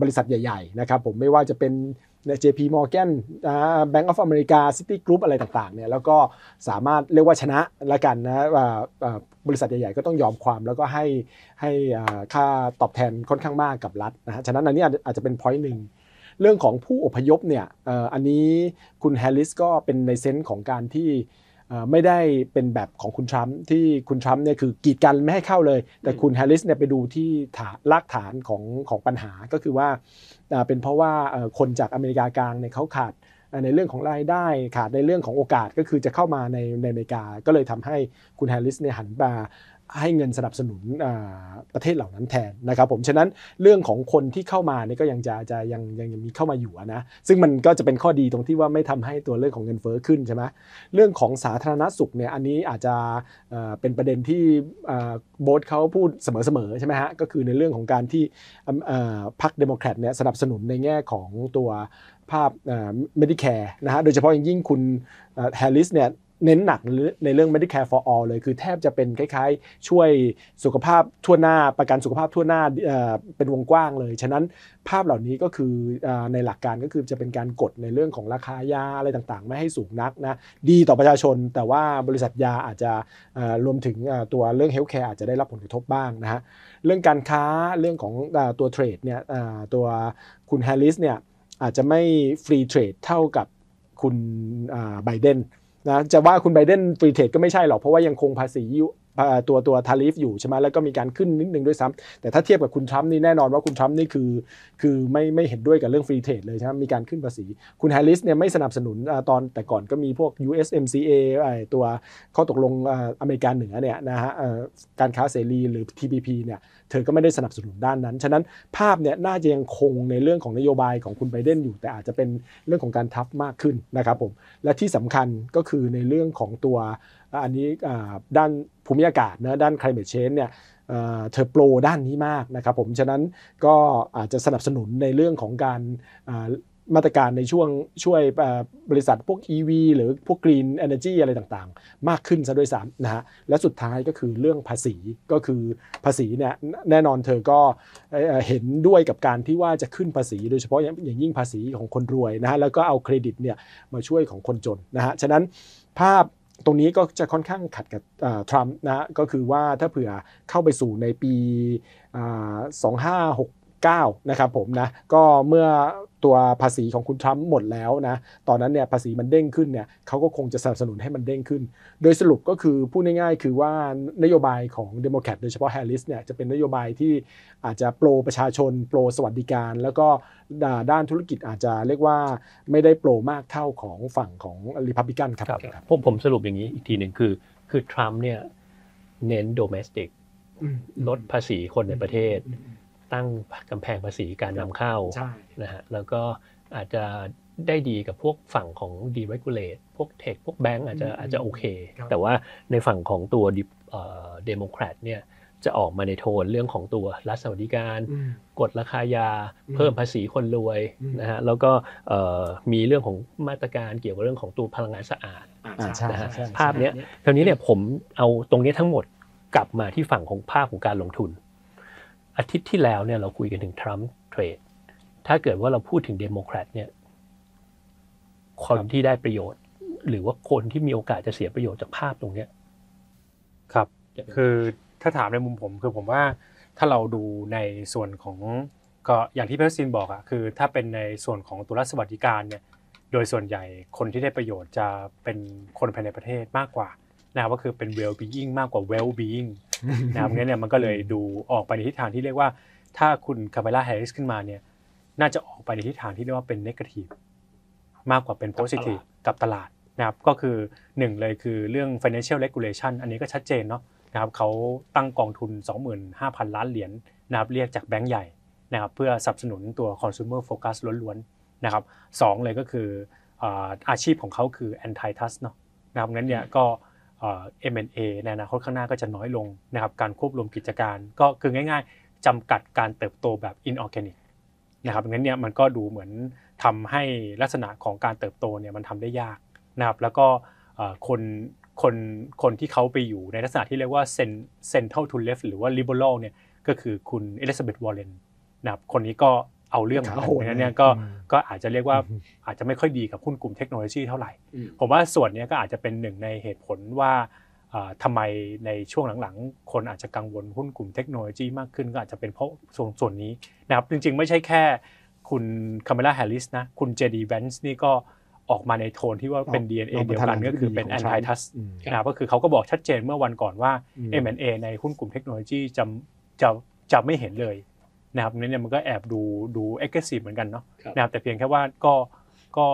บริษัทใหญ่ๆนะครับผมไม่ว่าจะเป็น JP Morgan Bank of America City Group อะไรต่างๆเนี่ยแล้วก็สามารถเรียกว่าชนะละกันนะว่าบริษัทใหญ่ๆก็ต้องยอมความแล้วก็ให้ให้ค่าตอบแทนค่อนข้างมากกับรัฐนะฮะฉะนั้นอันนี้อาจจะเป็น point หนึ่ง เรื่องของผู้อพยพเนี่ยเอ่ออันนี้คุณแฮร์ริสก็เป็นในเซนส์ของการที่เอ่อ่อไม่ได้เป็นแบบของคุณทรัมป์ที่คุณทรัมป์เนี่ยคือกีดกันไม่ให้เข้าเลย แต่คุณแฮร์ริสเนี่ยไปดูที่ฐานรากฐานของของปัญหาก็คือว่าอ่าเป็นเพราะว่าเอ่อคนจากอเมริกากลางเนี่ยเขาขาดอ่า ในเรื่องของรายได้ขาดในเรื่องของโอกาสก็คือจะเข้ามาในในอเมริกา ก็เลยทำให้คุณแฮร์ริสเนี่ยหันมาให้เงินสนับสนุนประเทศเหล่านั้นแทนนะครับผมฉะนั้นเรื่องของคนที่เข้ามาเนี่ยก็ยังจะจะยังยังยังมีเข้ามาอยู่นะซึ่งมันก็จะเป็นข้อดีตรงที่ว่าไม่ทำให้ตัวเรื่องของเงินเฟ้อขึ้นใช่ไหมเรื่องของสาธารณสุขเนี่ยอันนี้อาจจะเป็นประเด็นที่เอ่อโบสเขาพูดเสมอๆใช่ไหมฮะก็คือในเรื่องของการที่พรรคเดโมแครตเนี่ยสนับสนุนในแง่ของตัว ภาพเอ่อ Medicare นะฮะโดยเฉพาะอย่างยิ่งคุณแฮร์ริสเนี่ยเน้นหนักในเรื่อง Medicare for all เลย คือแทบจะเป็นคล้ายๆ ช่วยสุขภาพทั่วหน้าประกันสุขภาพทั่วหน้าเป็นวงกว้างเลย ฉะนั้นภาพเหล่านี้ก็คือในหลักการก็คือจะเป็นการกดในเรื่องของราคายาอะไรต่างๆ ไม่ให้สูงนักนะดีต่อประชาชน แต่ว่าบริษัทยาอาจจะรวมถึงตัวเรื่อง healthcare อาจจะได้รับผลกระทบบ้างนะฮะเรื่องการค้าเรื่องของตัว trade เนี่ยตัวคุณแฮร์ริสเนี่ย อาจจะไม่ free trade เท่ากับคุณไบเดนนะจะว่าคุณไบเดน free trade ก็ไม่ใช่หรอก เพราะว่ายังคงภาษีตัวตัว tariff อยู่ใช่ไหมแล้วก็มีการขึ้นนิดนึงด้วยซ้ำแต่ถ้าเทียบกับคุณทรัมป์นี่แน่นอนว่าคุณทรัมป์นี่คือ คือไม่ไม่เห็นด้วยกับเรื่อง free trade เลยใช่ไหมมีการขึ้นภาษี คุณแฮร์ริสเนี่ยไม่สนับสนุนตอนแต่ก่อนก็มีพวก USMCA ตัวข้อตกลงอเมริกาเหนือเนี่ยนะฮะการค้าเสรีหรือ TPP เนี่ย ธอก็ไม่ได้สนับสนุนด้านนั้น ฉะนั้นภาพเนี่ยน่าจะยังคงในเรื่องของนโยบายของคุณไบเดนอยู่ แต่อาจจะเป็นเรื่องของการทับมากขึ้นนะครับผม และที่สำคัญก็คือในเรื่องของตัวอันนี้ด้านภูมิอากาศนะด้าน climate change เนี่ยเธอโปรด้านนี้มากนะครับผม ฉะนั้นก็อาจจะสนับสนุนในเรื่องของการ มาตรการในช่วงช่วยบริษัทพวก EV หรือพวก Green Energy อะไรต่างๆ มากขึ้นซะด้วยซ้ำนะฮะและสุดท้ายก็คือเรื่องภาษีก็คือภาษีเนี่ยแน่นอนเธอก็เห็นด้วยกับการที่ว่าจะขึ้นภาษี โดยเฉพาะอย่างยิ่งภาษีของคนรวยนะฮะแล้วก็เอาเครดิตเนี่ยมาช่วยของคนจนนะฮะฉะนั้นภาพตรงนี้ก็จะค่อนข้างขัดกับทรัมป์นะก็คือว่าถ้าเผื่อเข้าไปสู่ในปีอ่า2569นะครับผมนะก็เมื่อตัวภาษีของคุณทรัมป์หมดแล้วนะตอนนั้นเนี่ยภาษีมันเด้งขึ้นเนี่ยเขาก็คงจะสนับสนุนให้มันเด้งขึ้น โดยสรุปก็คือพูดง่ายๆ คือว่านโยบายของเดโมแครตโดยเฉพาะแฮร์ริสเนี่ยจะเป็นนโยบายที่อาจจะ pro ประชาชน pro สวัสดิการ แล้วก็ด้านธุรกิจอาจจะเรียกว่าไม่ได้ pro มากเท่าของฝั่งของรีพับลิกันครับครับผมผมสรุปอย่างนี้อีกทีหนึ่งคือคือทรัมป์เนี่ยเน้นโดเมสติกอืมลดภาษีคนในประเทศ ตั้งกำแพงภาษีการนำเข้าใช่นะฮะแล้วก็อาจจะได้ดีกับพวกฝั่งของ deregulate พวกเทคพวกแบงก์อาจจะอืมอาจจะโอเคครับแต่ว่าในฝั่งของตัวเดโมแครตเนี่ยจะออกมาในโทนเรื่องของตัวรัฐสวัสดิการอืมกดราคายาอืมเพิ่มภาษีคนรวยอืมนะฮะแล้วก็เอ่อมีเรื่องของมาตรการเกี่ยวกับเรื่องของตัวพลังงานสะอาดอ่าใช่นะฮะใช่ภาพเนี้ยคราวนี้เนี่ยผมเอาตรงนี้ทั้งหมดกลับมาที่ฝั่งของภาพของการลงทุน อาทิตย์ที่แล้วเนี่ยเราคุยกันถึง Trump trade ถ้าเกิดว่าเราพูดถึงเดโมแครตเนี่ย คนที่ได้ประโยชน์ หรือว่าคนที่มีโอกาสจะเสียประโยชน์จากภาพตรงเนี้ย ครับ คือถ้าถามในมุมผม คือผมว่าถ้าเราดูในส่วนของก็อย่างที่เพรสซินบอกอะคือ ถ้าเป็นในส่วนของตัวรัฐสวัสดิการเนี่ย โดยส่วนใหญ่คนที่ได้ประโยชน์จะเป็นคนภายในประเทศมากกว่านะครับก็คือเป็น well being มากกว่า well being นะครับงั้นเนี่ยมันก็เลยดูออกไปในทิศทางที่เรียกว่า ถ้าคุณคามาลาแฮร์ริสขึ้นมาเนี่ยน่าจะออกไปในทิศทางที่เรียกว่าเป็น negative มากกว่าเป็น positive กับตลาดนะครับก็คือหนึ่งเลยคือเรื่อง financial regulation อันนี้ก็ชัดเจนเนาะนะครับเขาตั้งกองทุน 25,000 ล้านเหรียญนะครับเรียกจากแบงก์ใหญ่นะครับเพื่อสนับสนุนตัว consumer focus ล้วนๆนะครับสองเลยก็คืออาอาชีพของเขาคือ anti trust เนาะนะครับงั้นเนี่ยก็ เอ่อ M&A ในอนาคตข้างหน้าก็จะน้อยลงนะครับการควบรวมกิจการก็คือง่าย ๆจำกัดการเติบโตแบบ inorganic นะครับงั้นเนี่ยมันก็ดูเหมือนทำให้ลักษณะของการเติบโตเนี่ยมันทำได้ยากนะครับแล้วก็คนคนคนที่เขาไปอยู่ในลักษณะที่เรียกว่าเซนcenter to left หรือว่า liberal เนี่ยก็คือคุณเอลิซาเบธวอร์เรนนะครับคนนี้ก็ เอาเรื่องเหมือนกันโอ้โหเพราะฉะนั้นเนี่ยก็อืมก็อาจจะเรียกว่าอาจจะไม่ค่อยดีกับหุ้นกลุ่มเทคโนโลยีเท่าไหร่อืมผมว่าส่วนเนี้ยก็อาจจะเป็นหนึ่งในเหตุผลว่าอ่าทำไมในช่วงหลังๆ คนอาจจะกังวลหุ้นกลุ่มเทคโนโลยีมากขึ้นก็อาจจะเป็นเพราะส่วนส่วนนี้นะครับจริงๆ ไม่ใช่แค่คุณคามาลาแฮร์ริสนะคุณเจดีแวนส์นี่ก็ออกมาในโทนที่ว่าเป็น DNA เดียวกันก็คือเป็น anti trust อืมนะครับก็คือเขาก็บอกชัดเจนเมื่อวันก่อนว่าอืม M&A ในหุ้นกลุ่มเทคโนโลยีจะจะจะไม่เห็นเลย นะครับนั้นเนี่ยมันก็แอบดูดู aggressive เหมือนกันเนาะครับนะครับแต่เพียงแค่ว่าก็ก็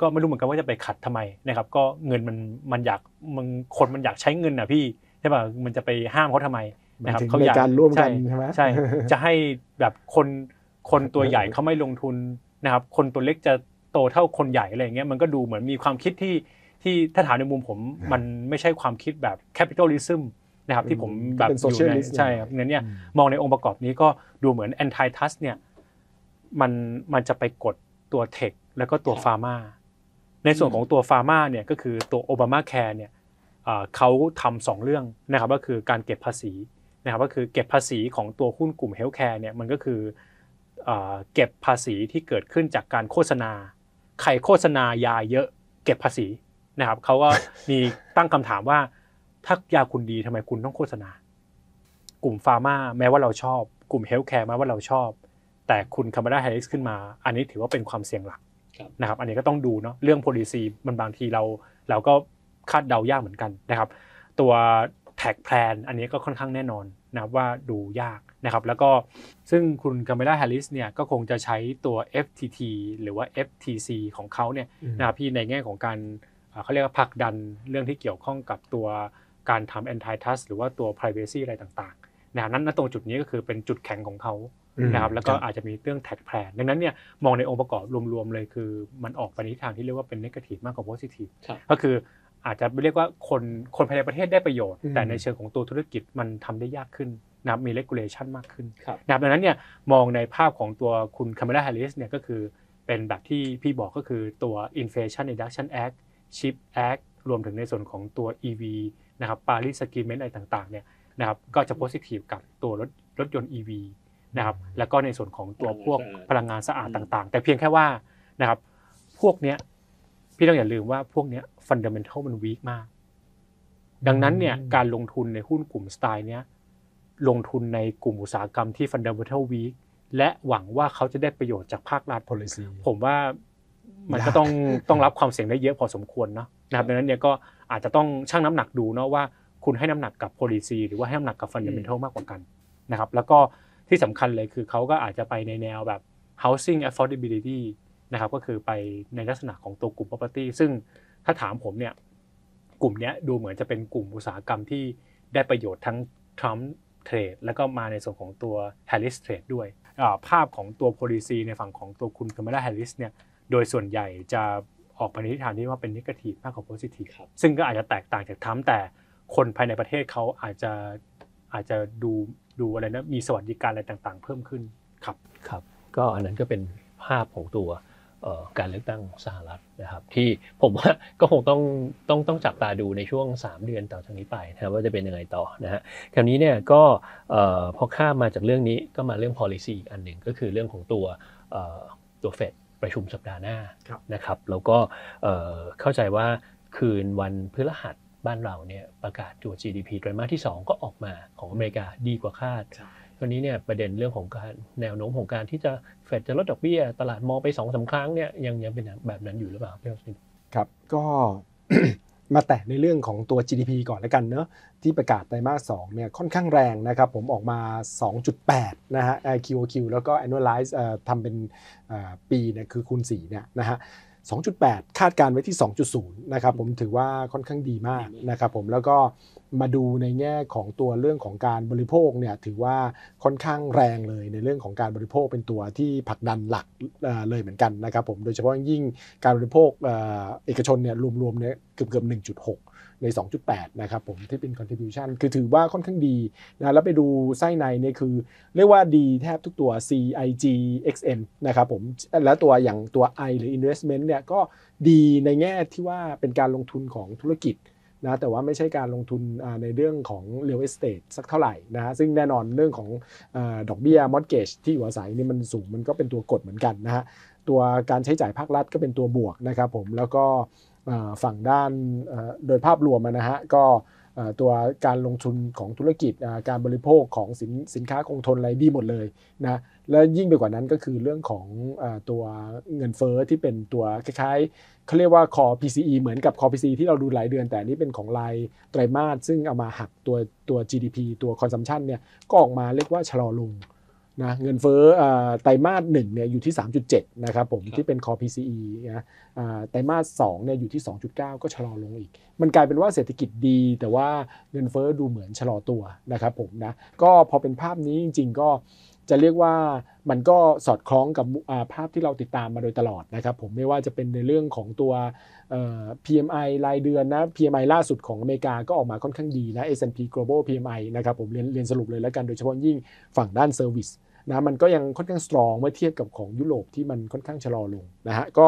ก็ไม่รู้เหมือนกันว่าจะไปขัดทำไมนะครับ ก็เงินมันมันอยากมันคนมันอยากใช้เงินนะพี่ใช่ป่ะมันจะไปห้ามเขาทำไมหมายนะครับถึงเขาในอยากการร่วมกันใช่ไหมใช่จะให้แบบคนคนตัวใหญ่เขาไม่ลงทุนนะครับ คนตัวเล็กจะโตเท่าคนใหญ่อะไรอย่างเงี้ยมันก็ดูเหมือนมีความคิดที่ที่ถ้าถามในมุมผมมันไม่ใช่ความคิดแบบ capitalism นะครับที่ผมแบบเป็นอยู่ใน socialist ใช่ครับงั้นเนี่ยอืมมองในองค์ประกอบนี้ก็ดูเหมือน antitrust เนี่ยมันมันจะไปกดตัว tech แล้วก็ตัว pharma ในส่วนของตัว pharma เนี่ยก็คือตัวโอบามาแคร์เนี่ยอ่าเขาทำสองเรื่องนะครับก็คือการเก็บภาษีนะครับก็คือเก็บภาษีของตัวหุ้นกลุ่ม healthcare เนี่ยมันก็คืออ่าเก็บภาษีที่เกิดขึ้นจากการโฆษณา ใครโฆษณายาเยอะเก็บภาษีนะครับเขาก็มีตั้งคำถามว่า ถ้ายาคุณดีทำไมคุณต้องโฆษณา กลุ่ม pharma แม้ว่าเราชอบ กลุ่ม healthcare แม้ว่าเราชอบ แต่คุณคามาลาแฮร์ริสขึ้นมา อันนี้ถือว่าเป็นความเสี่ยงหลักครับนะครับ อันนี้ก็ต้องดูเนาะเรื่อง policy มันบางทีเราเราก็คาดเดายากเหมือนกันนะครับ ตัว tax plan อันนี้ก็ค่อนข้างแน่นอนนะครับว่าดูยากนะครับ แล้วก็ซึ่งคุณคาร์บอนไดไฮริสเนี่ยก็คงจะใช้ตัว FTT หรือว่า FTC ของเขาเนี่ยนะครับพี่ในแง่ของการเอ่อเขาเรียกว่าผลักดันเรื่องที่เกี่ยวข้องกับตัว การทำ anti trust หรือว่าตัว privacy อะไรต่างๆนะครับนั้นณตรงจุดนี้ก็คือเป็นจุดแข็งของเขาอืมนะครับแล้วก็ครับอาจจะมีเรื่อง tag plan ดังนั้นเนี่ยมองในองค์ประกอบรวมๆเลยคือ มันออกไปในทิศทางที่เรียกว่าเป็น negative มากกว่า positive ครับก็คืออาจจะเรียกว่าคนคนภายในประเทศได้ประโยชน์อืมแต่ในเชิงของตัวธุรกิจมันทำได้ยากขึ้นนะครับมี regulation มากขึ้นครับนะครับดังนั้นเนี่ยมองในภาพของตัวคุณคาร์ a ล a แฮร์ริสเนี่ยก็คือเป็นแบบที่พี่บอกก็คือตัว Inflation Reduction Act Chip Act รวมถึงในส่วนของตัว EV นะครับ Paris Agreement อะไรต่างๆเนี่ยนะครับก็จะ positive กับตัวรถรถยนต์ EV นะครับแล้วก็ในส่วนของตัวพวกพลังงานสะอาดต่างๆ แต่เพียงแค่ว่านะครับพวกเนี้ยพี่ต้องอย่าลืมว่าพวกเนี้ย fundamental มัน weak มาก ดังนั้นเนี่ยการลงทุนในหุ้นกลุ่มสไตล์เนี้ยลงทุนในกลุ่มอุตสาหกรรมที่ fundamental weak และหวังว่าเขาจะได้ประโยชน์จากภาครัฐ policy ผมว่ามันยากก็ต้องต้องรับความเสี่ยงได้เยอะพอสมควรเนาะนะครับดังนั้นเนี่ยก็ อาจจะต้องชั่งน้ำหนักดูเนาะว่าคุณให้น้ำหนักกับ policy หรือว่าให้น้ำหนักกับ fundamental มากกว่ากันนะครับแล้วก็ที่สำคัญเลยคือเขาก็อาจจะไปในแนวแบบ housing affordability นะครับก็คือไปในลักษณะของตัวกลุ่ม property ซึ่งถ้าถามผมเนี่ยกลุ่มเนี้ยดูเหมือนจะเป็นกลุ่มอุตสาหกรรมที่ได้ประโยชน์ทั้ง Trump Trade แล้วก็มาในส่วนของตัว Harris Trade ด้วยอ่าภาพของตัว policy ในฝั่งของตัวคุณ Kamala Harris เนี่ยโดยส่วนใหญ่จะ ออกไปในทิศทางที่ว่าเป็นนิเกทีฟมากกว่าโพซิทีฟครับซึ่งก็อาจจะแตกต่างจากทรัมป์แต่คนภายในประเทศเขาอาจจะอาจจะดูดูอะไรนะมีสวัสดิการอะไรต่างๆ เพิ่มขึ้นครับครับ ก็อันนั้นก็เป็นภาพของตัวเอ่อการเลือกตั้งสหรัฐนะครับ ที่ผมว่าก็คงต้องต้องต้องจับตาดูในช่วง 3 เดือนต่อจากนี้ไปนะครับว่าจะเป็นยังไงต่อนะฮะคราวนี้เนี่ยก็เอ่อพอข้ามมาจากเรื่องนี้ก็มาเรื่อง policy อีกอันหนึ่งก็คือเรื่องของตัวเอ่อตัวเฟด ประชุมสัปดาห์หน้าครับนะครับแล้วก็เอ่อเข้าใจว่าคืนวันพฤหัสบ้านเราเนี่ยประกาศตัว GDP ไตรมาสที่ 2 ก็ออกมาของอเมริกาดีกว่าคาดวันนี้เนี่ยประเด็นเรื่องของการแนวโน้มของการที่จะเฟดจะลดดอกเบี้ย ตลาดมองไปสองสาครั้งเนี่ยยังยังเป็นแบบนั้นอยู่หรือเปล่าพี่ออสตินครับก็ มาแตะในเรื่องของตัว GDP ก่อนแล้วกันเนอะที่ประกาศไตรมาส2เนี่ยค่อนข้างแรงนะครับผมออกมา 2.8 นะฮะ QOQ แล้วก็ annualize เอ่อทำเป็นอ่อปีเนี่ยคือคูณ4เนี่ยนะฮะ 2.8 คาดการไว้ที่ 2.0 นะครับผมถือว่าค่อนข้างดีมากนะครับผมแล้วก็มาดูในแง่ของตัวเรื่องของการบริโภคเนี่ยถือว่าค่อนข้างแรงเลยในเรื่องของการบริโภคเป็นตัวที่ผลักดันหลักเอ่อเลยเหมือนกันนะครับผมโดยเฉพาะอย่างยิ่งการบริโภคเอ่อเอกชนเนี่ยรวมๆเนี่ยเกือบเกือบ1.6 ใน2.8 นะครับผมที่เป็น contribution คือถือว่าค่อนข้างดีนะแล้วไปดูไส้ในเนี่ยคือ เรียกว่าดีแทบทุกตัว CIG XM นะครับผมแล้วตัวอย่างตัว I หรือ investment เนี่ยก็ดีในแง่ที่ว่าเป็นการลงทุนของธุรกิจนะแต่ว่าไม่ใช่การลงทุนในเรื่องของ real estate สักเท่าไหร่นะซึ่งแน่นอนเรื่องของอดอกเบี้ย mortgage ที่อยู่อาศัยนี่มันสูงมันก็เป็นตัวกดเหมือนกันนะฮะตัวการใช้จ่ายภาครัฐก็เป็นตัวบวกนะครับผมแล้วก็ ฝั่งด้านโดยภาพรวมนะฮะก็ตัวการลงทุนของธุรกิจการบริโภคของสินสินค้าคงทนอะไรดีหมดเลยนะและยิ่งไปกว่านั้นก็คือเรื่องของอตัวเงินเฟ้อที่เป็นตัวคล้ายๆเขาเรียกว่า core PCE เหมือนกับ core PCE ที่เราดูหลายเดือน แต่นนี่เป็นของรายไตรมาสซึ่งเอามาหักตัวตัว GDP ตัว consumption เนี่ยก็ออกมาเรียกว่าชะลอลง นะเงินเฟ้ออ่าไตรมาสหนึ่งเนี่ยอยู่ที่ 3.7 นะครับผมที่เป็น core PCE นะอ่าไตรมาส2เนี่ยอยู่ที่ 2.9 ก็ชะลอลงอีก มันกลายเป็นว่าเศรษฐกิจดี แต่ว่าเงินเฟ้อดูเหมือนชะลอตัวนะครับผมนะก็พอเป็นภาพนี้จริง ๆ ก็จะเรียกว่ามันก็สอดคล้องกับอ่าภาพที่เราติดตามมาโดยตลอดนะครับผมไม่ว่าจะเป็นในเรื่องของตัวเอ่อ PMI รายเดือนนะ PMI ล่าสุดของอเมริกาก็ออกมาค่อนข้างดีนะ S&P Global PMI นะครับผมเรียนเรียนสรุปเลยแล้วกันโดยเฉพาะยิ่งฝั่งด้านเซอร์วิส นะมันก็ยังค่อนข้างสตรองเมื่อเทียบกับของยุโรปที่มันค่อนข้างชะลอลงนะฮะก็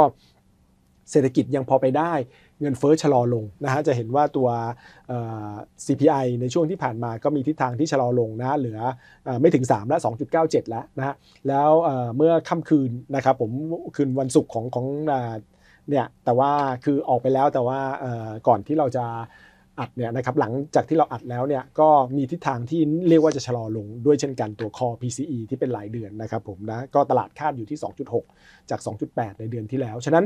เศรษฐกิจยังพอไปได้เงินเฟ้อชะลอลงนะฮะจะเห็นว่าตัว CPI ในช่วงที่ผ่านมาก็มีทิศทางที่ชะลอลงนะเหลืออ่อไม่ถึง 3 แล้ว2.97 แล้วนะฮะแล้วเมื่อค่ำคืนนะครับผมคืนวันศุกร์ของของเนี่ยแต่ว่าคือออกไปแล้วแต่ว่าก่อนที่เราจะ อัดเนี่ยนะครับหลังจากที่เราอัดแล้วเนี่ยก็มีทิศทางที่เรียกว่าจะชะลอลงด้วยเช่นกันตัวคอ PCE ที่เป็นรายเดือนนะครับผมนะก็ตลาดคาดอยู่ที่ 2.6 จาก 2.8 ในเดือนที่แล้ว ฉะนั้น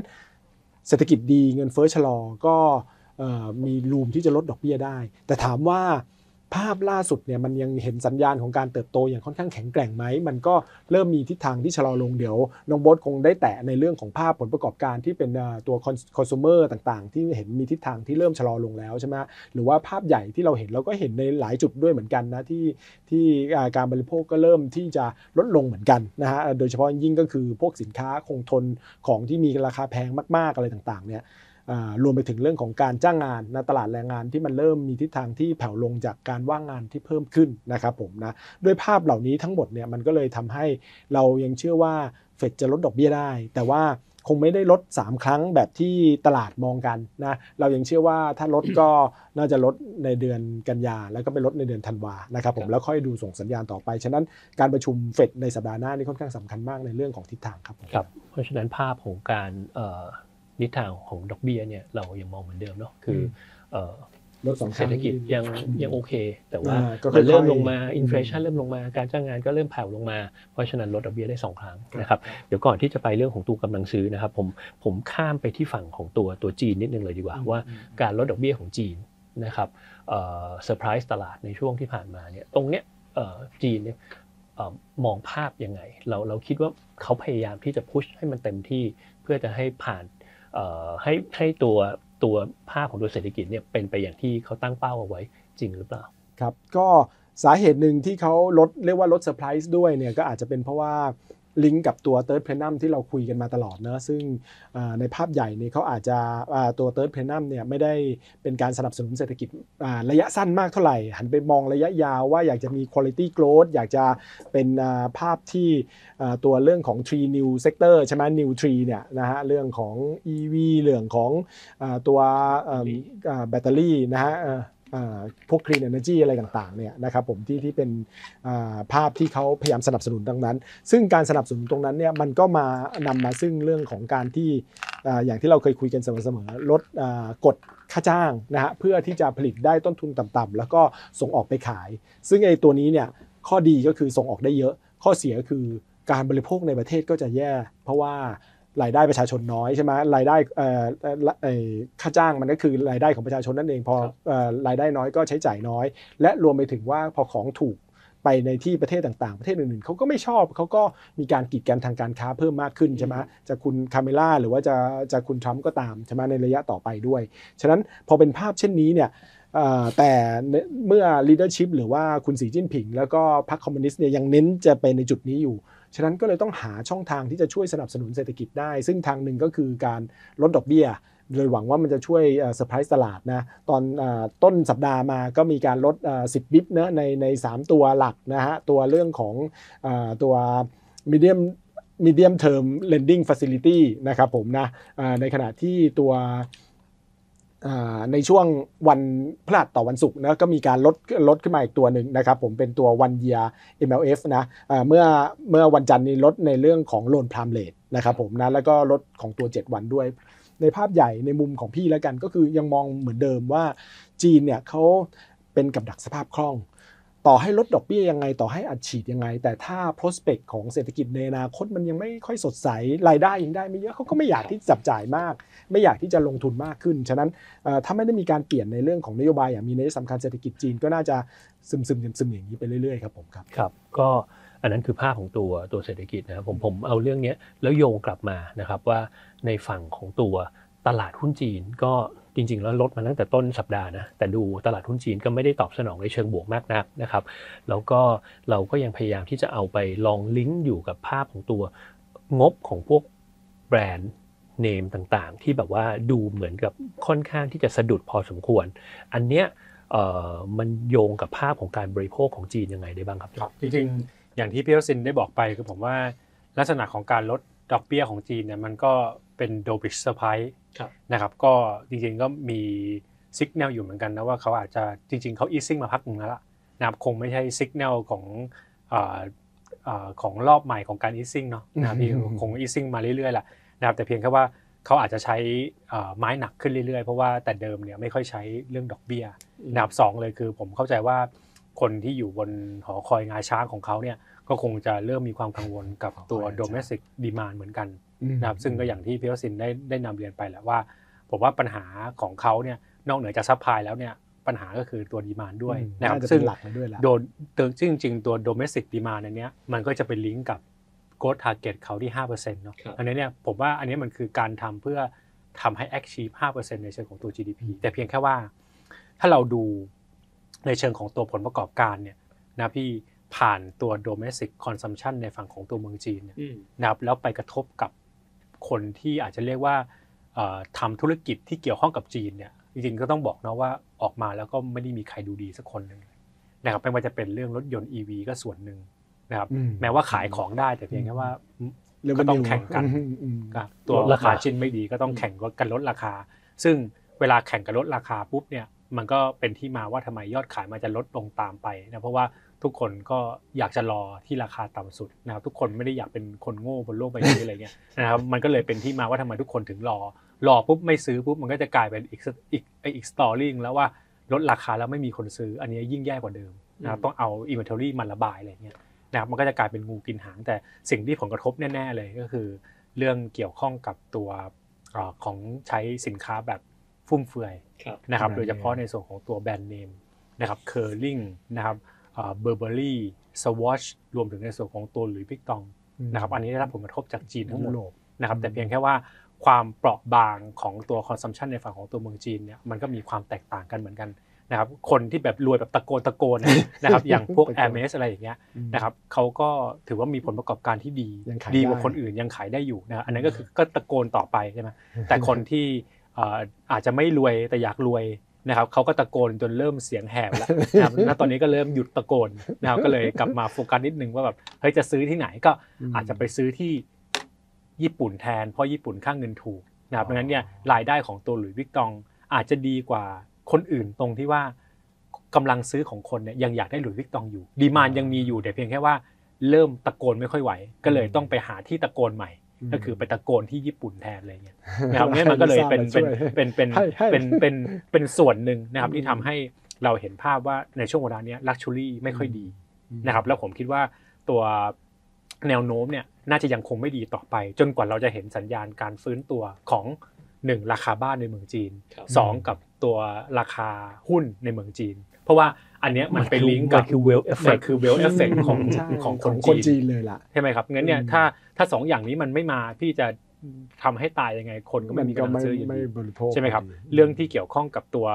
เศรษฐกิจดีเงินเฟ้อชะลอก็มีรูมที่จะลดดอกเบี้ยได้ แต่ถามว่า ภาพล่าสุดเนี่ยมันยังเห็นสัญญาณของการเติบโตอย่างค่อนข้างแข็งแกร่งไหม มันก็เริ่มมีทิศทางที่ชะลอลงเดี๋ยวน้องโบทคงได้แตะในเรื่องของภาพผลประกอบการที่เป็นตัวคอน sumer ต่างๆ ที่เห็นมีทิศทางที่เริ่มชะลอลงแล้วใช่ไหมหรือว่าภาพใหญ่ที่เราเห็นเราก็เห็นในหลายจุดด้วยเหมือนกันนะที่ที่การบริโภคก็เริ่มที่จะลดลงเหมือนกันนะฮะโดยเฉพาะยิ่งก็คือพวกสินค้าคงทนของที่มีราคาแพงมาก ๆอะไรต่างๆเนี่ย รวมไปถึงเรื่องของการจ้างงานนะตลาดแรงงานที่มันเริ่มมีทิศทางที่แผ่วลงจากการว่างงานที่เพิ่มขึ้นนะครับผมนะด้วยภาพเหล่านี้ทั้งหมดเนี่ยมันก็เลยทำให้เรายังเชื่อว่าเฟดจะลดดอกเบี้ยได้ แต่ว่าคงไม่ได้ลด 3 ครั้งแบบที่ตลาดมองกันนะเรายังเชื่อว่าถ้าลดก็น่าจะลดในเดือนกันยาแล้วก็ไปลดในเดือนธันวานะครับผมแล้วค่อยดูส่งสัญญาณต่อไป ฉะนั้นการประชุมเฟดในสัปดาห์หน้านี่ค่อนข้างสำคัญมากในเรื่องของทิศทางครับครับเพราะฉะนั้นภาพของการ ทิศทางของดอกเบี้ยเนี่ยเรายังมองเหมือนเดิมเนาะคือเอ่อลดสองครั้งเศรษฐกิจยังยังโอเค แต่ว่าอ่ามันก็ค่อยๆเริ่มลงมาอืม inflation เริ่มลงมาการจ้างงานก็เริ่มแผ่วลงมา เพราะฉะนั้นลดดอกเบี้ยได้สองครั้งนะครับเดี๋ยวก่อนที่จะไปเรื่องของตัวกำลังซื้อนะครับผมผมข้ามไปที่ฝั่งของตัวตัวจีนนิดนึงเลยดีกว่าว่าการลดดอกเบี้ยของจีนนะครับเซอร์ไพรส์ตลาดในช่วงที่ผ่านมาเนี่ยตรงเนี้ยเอ่อจีนเนี่ยเอ่อมองภาพยังไง เราเราคิดว่าเขาพยายามที่จะ push ให้มันเต็มที่เพื่อจะให้ผ่านเอ่อ ให้ให้ตัวตัวภาพของตัวเศรษฐกิจเนี่ยเป็นไปอย่างที่เขาตั้งเป้าเอาไว้จริงหรือเปล่าครับก็สาเหตุหนึ่งที่เขาลดเรียกว่าลดเซอร์ไพรส์ด้วยเนี่ยก็อาจจะเป็นเพราะว่า ลิงก์กับตัว Third Plenum ที่เราคุยกันมาตลอดเนอะซึ่งอ่าในภาพใหญ่เนี่ยเขาอาจจะอ่าตัว Third Plenum เนี่ยไม่ได้เป็นการสนับสนุนเศรษฐกิจอ่าระยะสั้นมากเท่าไหร่ หันไปมองระยะยาวว่าอยากจะมี quality growth อยากจะเป็นอ่าภาพที่อ่าตัวเรื่องของ tree new sector ใช่ไหม new tree เนี่ยนะฮะเรื่องของ EV เรื่องของอาตัวอ่าอ่าแบตเตอรี่นะฮะเอ่ออ่า พวก Clean Energy อะไรต่างๆเนี่ยนะครับผมที่ที่เป็นภาพที่เขาพยายามสนับสนุนตรงนั้น ซึ่งการสนับสนุนตรงนั้นเนี่ยมันก็มานำมาซึ่งเรื่องของการที่อย่างที่เราเคยคุยกันเสมอๆลดกฎค่าจ้างนะฮะเพื่อที่จะผลิตได้ต้นทุนต่ำๆแล้วก็ส่งออกไปขาย ซึ่งไอ้ตัวนี้เนี่ยข้อดีก็คือส่งออกได้เยอะ ข้อเสียคือการบริโภคในประเทศก็จะแย่ เพราะว่า รายได้ประชาชนน้อยใช่ไหมรายได้เอ่อเอ่อเอ่อค่าจ้างมันก็คือรายได้ของประชาชนนั่นเองพอเอ่อรายได้น้อยก็ใช้จ่ายน้อย และรวมไปถึงว่าพอของถูกไปในที่ประเทศต่างๆ ประเทศอื่นๆเขาก็ไม่ชอบเขาก็มีการกีดกันทางการค้าเพิ่มมากขึ้นใช่ไหมจะคุณคาเมล่าหรือว่าจะจะคุณทรัมป์ก็ตามใช่ไหมในระยะต่อไปด้วย ฉะนั้นพอเป็นภาพเช่นนี้เนี่ยเอ่อแต่เมื่อ leadership หรือว่าคุณสีจิ้นผิง แล้วก็พรรคคอมมิวนิสต์เนี่ยยังเน้นจะไปในจุดนี้อยู่ ฉะนั้นก็เลยต้องหาช่องทางที่จะช่วยสนับสนุนเศรษฐกิจได้ ซึ่งทางหนึ่งก็คือการลดดอกเบี้ยโดยหวังว่ามันจะช่วยเซอร์ไพรส์ตลาดนะตอนอต้นสัปดาห์มาก็มีการลด 10 บิปนะในใน 3 ตัวหลักนะฮะ ตัวเรื่องของอตัว medium medium term lending facility นะครับผมนะในขณะที่ตัว ในช่วงวันพฤหัสต่อวันศุกร์นะก็มีการลดลดขึ้นมาอีกตัวหนึ่งนะครับผมเป็นตัว one year MLF นะอ่าเมื่อเมื่อวันจันทร์นี้ลดในเรื่องของโลนพรามเลทนะครับผมนะแล้วก็ลดของตัว 7 วันด้วย ในภาพใหญ่ในมุมของพี่แล้วกันก็คือยังมองเหมือนเดิมว่าจีนเนี่ยเขาเป็นกับดักสภาพคล่อง ต่อให้ลดดอกเบี้ยยังไง ต่อให้อัดฉีดยังไง แต่ถ้า prospect ของเศรษฐกิจในอนาคตมันยังไม่ค่อยสดใสรายได้ยังได้ไม่เยอะเขาก็ไม่อยากที่จะจับจ่ายมาก ไม่อยากที่จะลงทุนมากขึ้น ฉะนั้นถ้าไม่ได้มีการเปลี่ยนในเรื่องของนโยบายอย่างมีนัยสำคัญเศรษฐกิจจีนก็น่าจะซึมซึมซึมซึมๆอย่างนี้ไปเรื่อยๆครับผมครับครับ ก็อันนั้นคือภาพของตัวตัวเศรษฐกิจนะครับผมผมเอาเรื่องนี้แล้วโยงกลับมานะครับว่าในฝั่งของตัวตลาดหุ้นจีนก็ จริงๆ แล้วลดมาตั้งแต่ต้นสัปดาห์นะแต่ดูตลาดหุ้นจีนก็ไม่ได้ตอบสนองในเชิงบวกมากนักนะครับแล้วก็เราก็ยังพยายามที่จะเอาไปลองลิงก์อยู่กับภาพของตัวงบของพวกแบรนด์เนมต่างๆ ที่แบบว่าดูเหมือนกับค่อนข้างที่จะสะดุดพอสมควร อันเนี้ยมันโยงกับภาพของการบริโภคของจีนยังไงได้บ้างครับครับ จริงๆ อย่างที่พี่วสินได้บอกไปคือผมว่าลักษณะของการลดดอกเบี้ยของจีนเนี่ยมันก็ เป็น dovish surprise ครับนะครับก็จริงๆก็มีสัญญาณอยู่เหมือนกันนะว่าเขาอาจจะจริงๆเขา easing มาพักหนึ่งแล้วล่ะนะครับคงไม่ใช่สัญญาณของอ่าอ่าของรอบใหม่ของการ easing เนาะนะครับพี่อืมคง easing มาเรื่อยๆแหละนะครับแต่เพียงแค่ว่าเขาอาจจะใช้อ่าไม้หนักขึ้นเรื่อยๆ เพราะว่าแต่เดิมเนี่ยไม่ค่อยใช้เรื่องดอกเบี้ยนะครับสองเลยคือผมเข้าใจว่าคนที่อยู่บนหอคอยงาช้างของเขาเนี่ยก็คงจะเริ่มมีความกังวลกับตัวหอคอยงาช้าง domestic demand เหมือนกันอืม นะครับซึ่งก็อย่างที่พี่วสินได้ได้นำเรียนไปแหละว่า ผมว่าปัญหาของเขาเนี่ยนอกเหนือจาก supply แล้วเนี่ยปัญหาก็คือตัว demand ด้วยอืมนะครับน่าจะซึ่งเป็งนหลักเลยด้วยละโดนซึ่งจริงๆตัว domestic demand อันเนี้ยมันก็จะเป็นลิงก์กับ growth target เขาที่5%เนาะครับอันนี้เนี่ยผมว่าอันนี้มันคือการทำเพื่อทำให้ achieve 5%ในเชิงของตัว GDP แต่เพียงแค่ว่า ถ้าเราดูในเชิงของตัวผลประกอบการเนี่ยนะพี่ผ่านตัว domestic consumption ในฝั่งของตัวเมืองจีนเนี่ยนะครับแล้วไปกระทบกับ คนที่อาจจะเรียกว่าเอ่อทำธุรกิจที่เกี่ยวข้องกับจีนเนี่ยจริงๆก็ต้องบอกนะว่าออกมาแล้วก็ไม่ได้มีใครดูดีสักคนหนึ่งนะครับไม่ว่าจะเป็นเรื่องรถยนต์ EV ก็ส่วนหนึ่งนะครับอืมแม้ว่าขายของได้แต่เพียงแค่ว่าเรื่องก็ต้องแข่งกันอืมอืมครับตัวลดราคา margin ไม่ดีก็ต้องแข่งกันลดราคา ซึ่งเวลาแข่งกันลดราคาปุ๊บเนี่ยมันก็เป็นที่มาว่าทำไมยอดขายมันจะลดลงตามไปนะเพราะว่า ทุกคนก็อยากจะรอที่ราคาต่ำสุดนะครับทุกคนไม่ได้อยากเป็นคนโง่บนโลกใบนี้อะไรเงี้ยนะครับมันก็เลยเป็นที่มาว่าทำไมทุกคนถึงรอ รอปุ๊บไม่ซื้อปุ๊บมันก็จะกลายเป็นอีกอีกอีก story แล้วว่าลดราคาแล้วไม่มีคนซื้อ อันนี้ยิ่งแย่กว่าเดิมนะครับต้องเอา inventory มันระบายอะไรเงี้ยนะครับมันก็จะกลายเป็นงูกินหาง แต่สิ่งที่ผลกระทบแน่ๆเลยก็คือ เรื่องเกี่ยวข้องกับตัวเออของใช้สินค้าแบบฟุ่มเฟือยครับนะครับแบรนด์โดยเฉพาะในส่วนของตัวแบรนด์เนมนะครับ Kering นะครับ Burberry Swatch รวมถึงในส่วนของตัวหลุยส์วิกตองนะครับอันนี้ได้รับผลกระทบจากจีนทั้งหมดยุโรปนะครับแต่เพียงแค่ว่าความเปราะบางของตัว consumption ในฝั่งของตัวเมืองจีนเนี่ยมันก็มีความแตกต่างกันเหมือนกันนะครับคนที่แบบรวยแบบตะโกนตะโกนเนี่ยนะครับอย่างพวกตะโกนแอร์เมสอะไรอย่างเงี้ยนะครับเขาก็ถือว่ามีผลประกอบการที่ดียังขายดีกว่าได้คนอื่นยังขายได้อยู่นะอันนั้นก็คือก็ตะโกนต่อไปใช่ไหมแต่คนที่เอ่ออาจจะไม่รวยแต่อยากรวย นะครับเขาก็ตะโกนจนเริ่มเสียงแหบแล้วนะครับณตอนนี้ก็เริ่มหยุดตะโกนนะครับก็เลยกลับมาโฟกัสนิดนึงว่าแบบเฮ้ยจะซื้อที่ไหนก็อาจจะไปซื้อที่ญี่ปุ่นแทน เพราะญี่ปุ่นค่าเงินถูกนะครับดังนั้นเนี่ยรายได้ของตัวหลุยส์วิกตองอาจจะดีกว่าคนอื่นตรงที่ว่ากำลังซื้อของคนเนี่ยยังอยากได้หลุยส์วิกตองอยู่ demand ยังมีอยู่แต่เพียงแค่ว่าเริ่มตะโกนไม่ค่อยไหว ก็เลยต้องไปหาที่ตะโกนใหม่ ก็คือไปตะโกนที่ญี่ปุ่นแทนอะไรเงี้ยนะครับเนี่ยมันก็เลยเป็นเป็นเป็นเป็นให้ให้เป็นเป็นเป็นส่วนหนึ่งนะครับที่ทำให้เราเห็นภาพว่าในช่วงเวลาเนี้ย luxury ไม่ค่อยดีนะครับแล้วผมคิดว่าตัวแนวโน้มเนี่ยน่าจะยังคงไม่ดีต่อไป จนกว่าเราจะเห็นสัญญาณการฟื้นตัวของหนึ่งราคาบ้านในเมืองจีนครับสองกับตัวราคาหุ้นในเมืองจีน เพราะว่า อันเนี้ยมันไปลิงก์กับมันคือ wealth effect มันคือ wealth effect ของใช่ของคของนคนจีจีนนเลยล่ะใช่ไหมครับงั้นเนี่ยอืมถ้าถ้าสองอย่างนี้มันไม่มาพี่จะทำให้ตายยังไงคนก็ไม่มีกำลังซื้ออยู่ไม่ดีบริโภคใช่ไหมครับพดีเรื่องที่เกี่ยวข้องกับตัว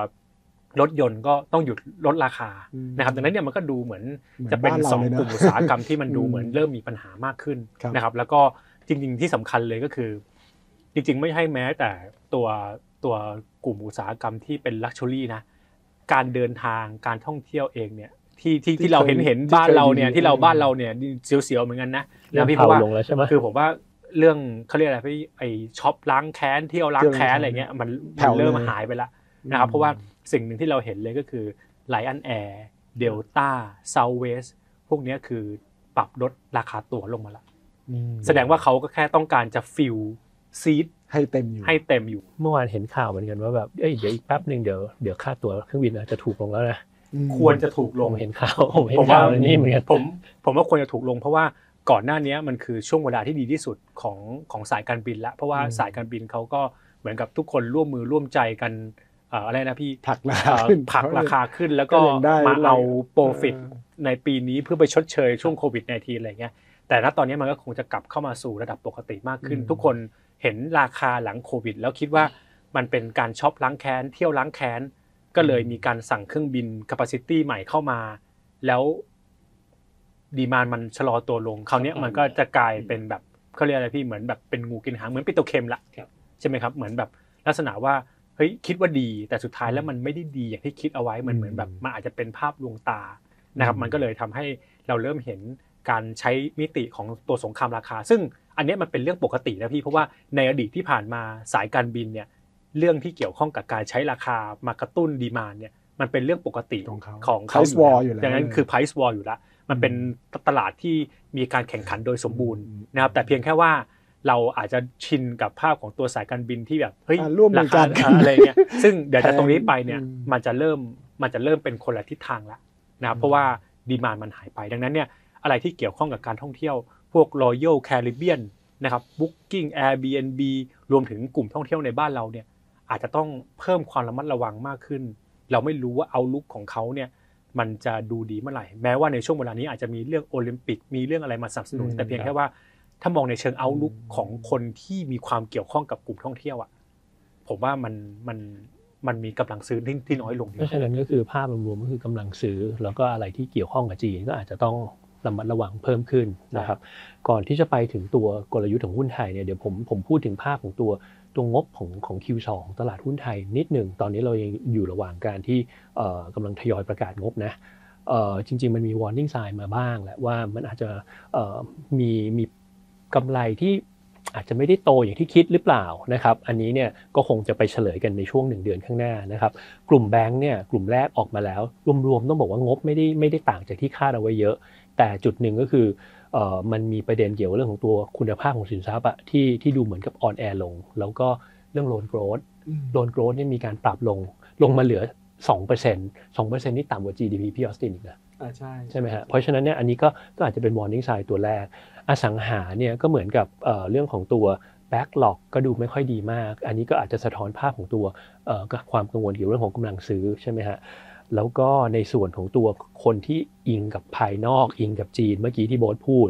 รถยนต์ก็ต้องหยุดลดราคาอืมนะครับดังนั้นเนี่ยมันก็ดูเหมือนเหมือนจะเป็นบ้านเราสองเลยนะกลุ่มอุตสาหกรรมที่มันดูอืมเหมือนเริ่มมีปัญหามากขึ้นครับนะครับ แล้วก็จริง ๆ ที่สำคัญเลยก็คือ จริง ๆ ไม่ให้แม้แต่ตัวตัวกลุ่มอุตสาหกรรมที่เป็นลักชัวรี่นะ การเดินทางการท่องเที่ยวเองเนี่ยที่ที่ที่ที่เราเคยเห็นเห็นที่บ้านเคยเราเนี่ยดีที่เราอืมบ้านเราเนี่ยเสียวๆเหมือนกันนะเริ่มนะพี่เพเผาราะว่าลงแล้วใช่ไหมคือผมว่าเรื่องเขาเรียกอะไรพี่ไอช็อปล้างแค้นเที่ยวล้างแค้นเที่ยวล้างแค้นอะไรเงี้ยมันแผ่มันวเริ่มเลยหายไปแล้วนะครับเพราะว่าสิ่งหนึ่งที่เราเห็นเลยก็คือ Ryanair Delta Southwest พวกเนี้ยคือปรับลดราคาตั๋วลงมาแล้วอืมแสดงว่าเขาก็แค่ต้องการจะ fill seat ให้เต็มอยู่ให้เต็มอยู่เมื่อวานเห็นข่าวเหมือนกันว่าแบบเอ้ยเดี๋ยวอีกแป๊บหนึ่งเดี๋ยวเดี๋ยวค่าตั๋วเครื่องบินอาจจะถูกลงแล้วนะอืมควรจะถูกลผงมเห็นข่าวผมเห็นผมข่าว่าวในนี้เหมือนกันผมผมว่าควรจะถูกลง เพราะว่าก่อนหน้านี้มันคือช่วงเวลาที่ดีที่สุดของของสายการบินละเพราะว่าอืมสายการบินเขาก็เหมือนกับทุกคนร่วมมือร่วมใจกันเอ่ออะไรนะพี่ผลักราเอ่คาอขึ้นผลักราคาขึ้นแล้วก็ก็ยังได้มาเอาเออโปรฟิตในปีนี้เพื่อไปชดเชยช่วงโควิด -19 อะไรเงี้ยแต่ณตอนนี้มันก็คงจะกลับเข้ามาสู่ระดับปกติมากขึ้นอืมทุกคน เห็นราคาหลังโควิด แล้วคิดว่ามันเป็นการช็อปล้างแค้นเที่ยวล้างแค้น ก็เลยมีการสั่งเครื่องบิน capacity ใหม่เข้ามา แล้วดีมานมันชะลอตัวลงคราวเนี้ยมันก็จะกลายเป็นแบบเขาเรียกอะไรพี่เหมือนแบบเป็นงูกินหางเหมือนปิโตรเคมละครับใช่ไหมครับเหมือนแบบลักษณะว่าเฮ้ยคิดว่าดีแต่สุดท้ายแล้วมันไม่ได้ดีอย่างที่คิดเอาไว้มันเหมือนแบบมันอาจจะเป็นภาพลวงตานะครับมันก็เลยทำให้เราเริ่มเห็นการใช้มิติของตัวสงครามราคา ซึ่ง อันเนี้ยมันเป็นเรื่องปกตินะพี่เพราะว่าในอดีตที่ผ่านมาสายการบินเนี่ยเรื่องที่เกี่ยวข้องกับการใช้ราคามากระตุ้นดีมานเนี่ยมันเป็นเรื่องปกติของเขาของเขา Price war อยู่แล้วดังนั้นคือ price war อยู่แล้วมันเป็นตลาดที่มีการแข่งขันโดยสมบูรณ์อืมนะครับแต่เพียงแค่ว่าเราอาจจะชินกับภาพของตัวสายการบินที่แบบเฮ้ยอ่าร่วมมือกันราคาอะไรเงี้ยซึ่งเดี๋ยวจากตรงนี้ไปเนี่ยอืมมันจะเริ่มมันจะเริ่มเป็นคนละทิศทางละนะครับเพราะว่าดีมานมันหายไปดังนั้นเนี่ยอะไรที่เกี่ยวข้องกับการท่องเที่ยว พวก Royal Caribbean นะครับ Booking Airbnb รวมถึงกลุ่มท่องเที่ยวในบ้านเราเนี่ยอาจจะต้องเพิ่มความระมัดระวังมากขึ้น เราไม่รู้ว่าเอาลุกของเขาเนี่ยมันจะดูดีเมื่อไหร่ แม้ว่าในช่วงเวลานี้อาจจะมีเรื่องโอลิมปิกมีเรื่องอะไรมาสนับสนุนอืมแต่เพียงแค่ว่าถ้ามองในเชิงเอาลุกของคนที่มีความเกี่ยวข้องกับกลุ่มท่องเที่ยวอะผมว่ามันมันมันมีกำลังซื้อที่ที่น้อยลงเพราะฉะนั้นก็คือภาพรวมๆก็คือกำลังซื้อ แล้วก็อะไรที่เกี่ยวข้องกับจีนก็อาจจะต้อง ระมัดระวังเพิ่มขึ้นนะครับ ก่อนที่จะไปถึงตัวกลยุทธ์ของหุ้นไทยเนี่ยเดี๋ยวผมผมพูดถึงภาพของตัวตัวงบของของ Q2 ของตลาดหุ้นไทยนิดหนึ่งตอนนี้เรายังอยู่ระหว่างการที่เอ่อกำลังทยอยประกาศงบนะเอ่อจริง ๆ มันมี warning sign มาบ้างแหละว่ามันอาจจะเอ่อมีมีกำไรที่อาจจะไม่ได้โตอย่างที่คิดหรือเปล่านะครับ อันนี้เนี่ยก็คงจะไปเฉลยกันในช่วงหนึ่งเดือนข้างหน้านะครับ กลุ่มแบงค์เนี่ยกลุ่มแรกออกมาแล้ว รวมๆต้องบอกว่างบไม่ได้ไม่ได้ต่างจากที่คาดเอาไว้เยอะ แต่จุดหนึ่งก็คือเอ่อมันมีประเด็นเกี่ยวกับเรื่องของตัวคุณภาพของสินทรัพย์อะที่ที่ดูเหมือนกับออนแอร์ลง แล้วก็เรื่อง loan growth loan growth เนี่ยมีการปรับลงลงมาเหลือ2% 2%นี่ต่ำกว่า GDP พี่ออสตินอีกนะอ่าใช่ใช่ไหมฮะเพราะฉะนั้นเนี่ยอันนี้ก็ก็อาจจะเป็น warning sign ตัวแรก อสังหาเนี่ยก็เหมือนกับเอ่อเรื่องของตัว backlog ก็ดูไม่ค่อยดีมาก อันนี้ก็อาจจะสะท้อนภาพของตัวเอ่อความกังวลเกี่ยวกับเรื่องของกำลังซื้อใช่ไหมฮะ แล้วก็ในส่วนของตัวคนที่อิงกับภายนอก อิงกับจีนเมื่อกี้ที่โบ๊ทพูด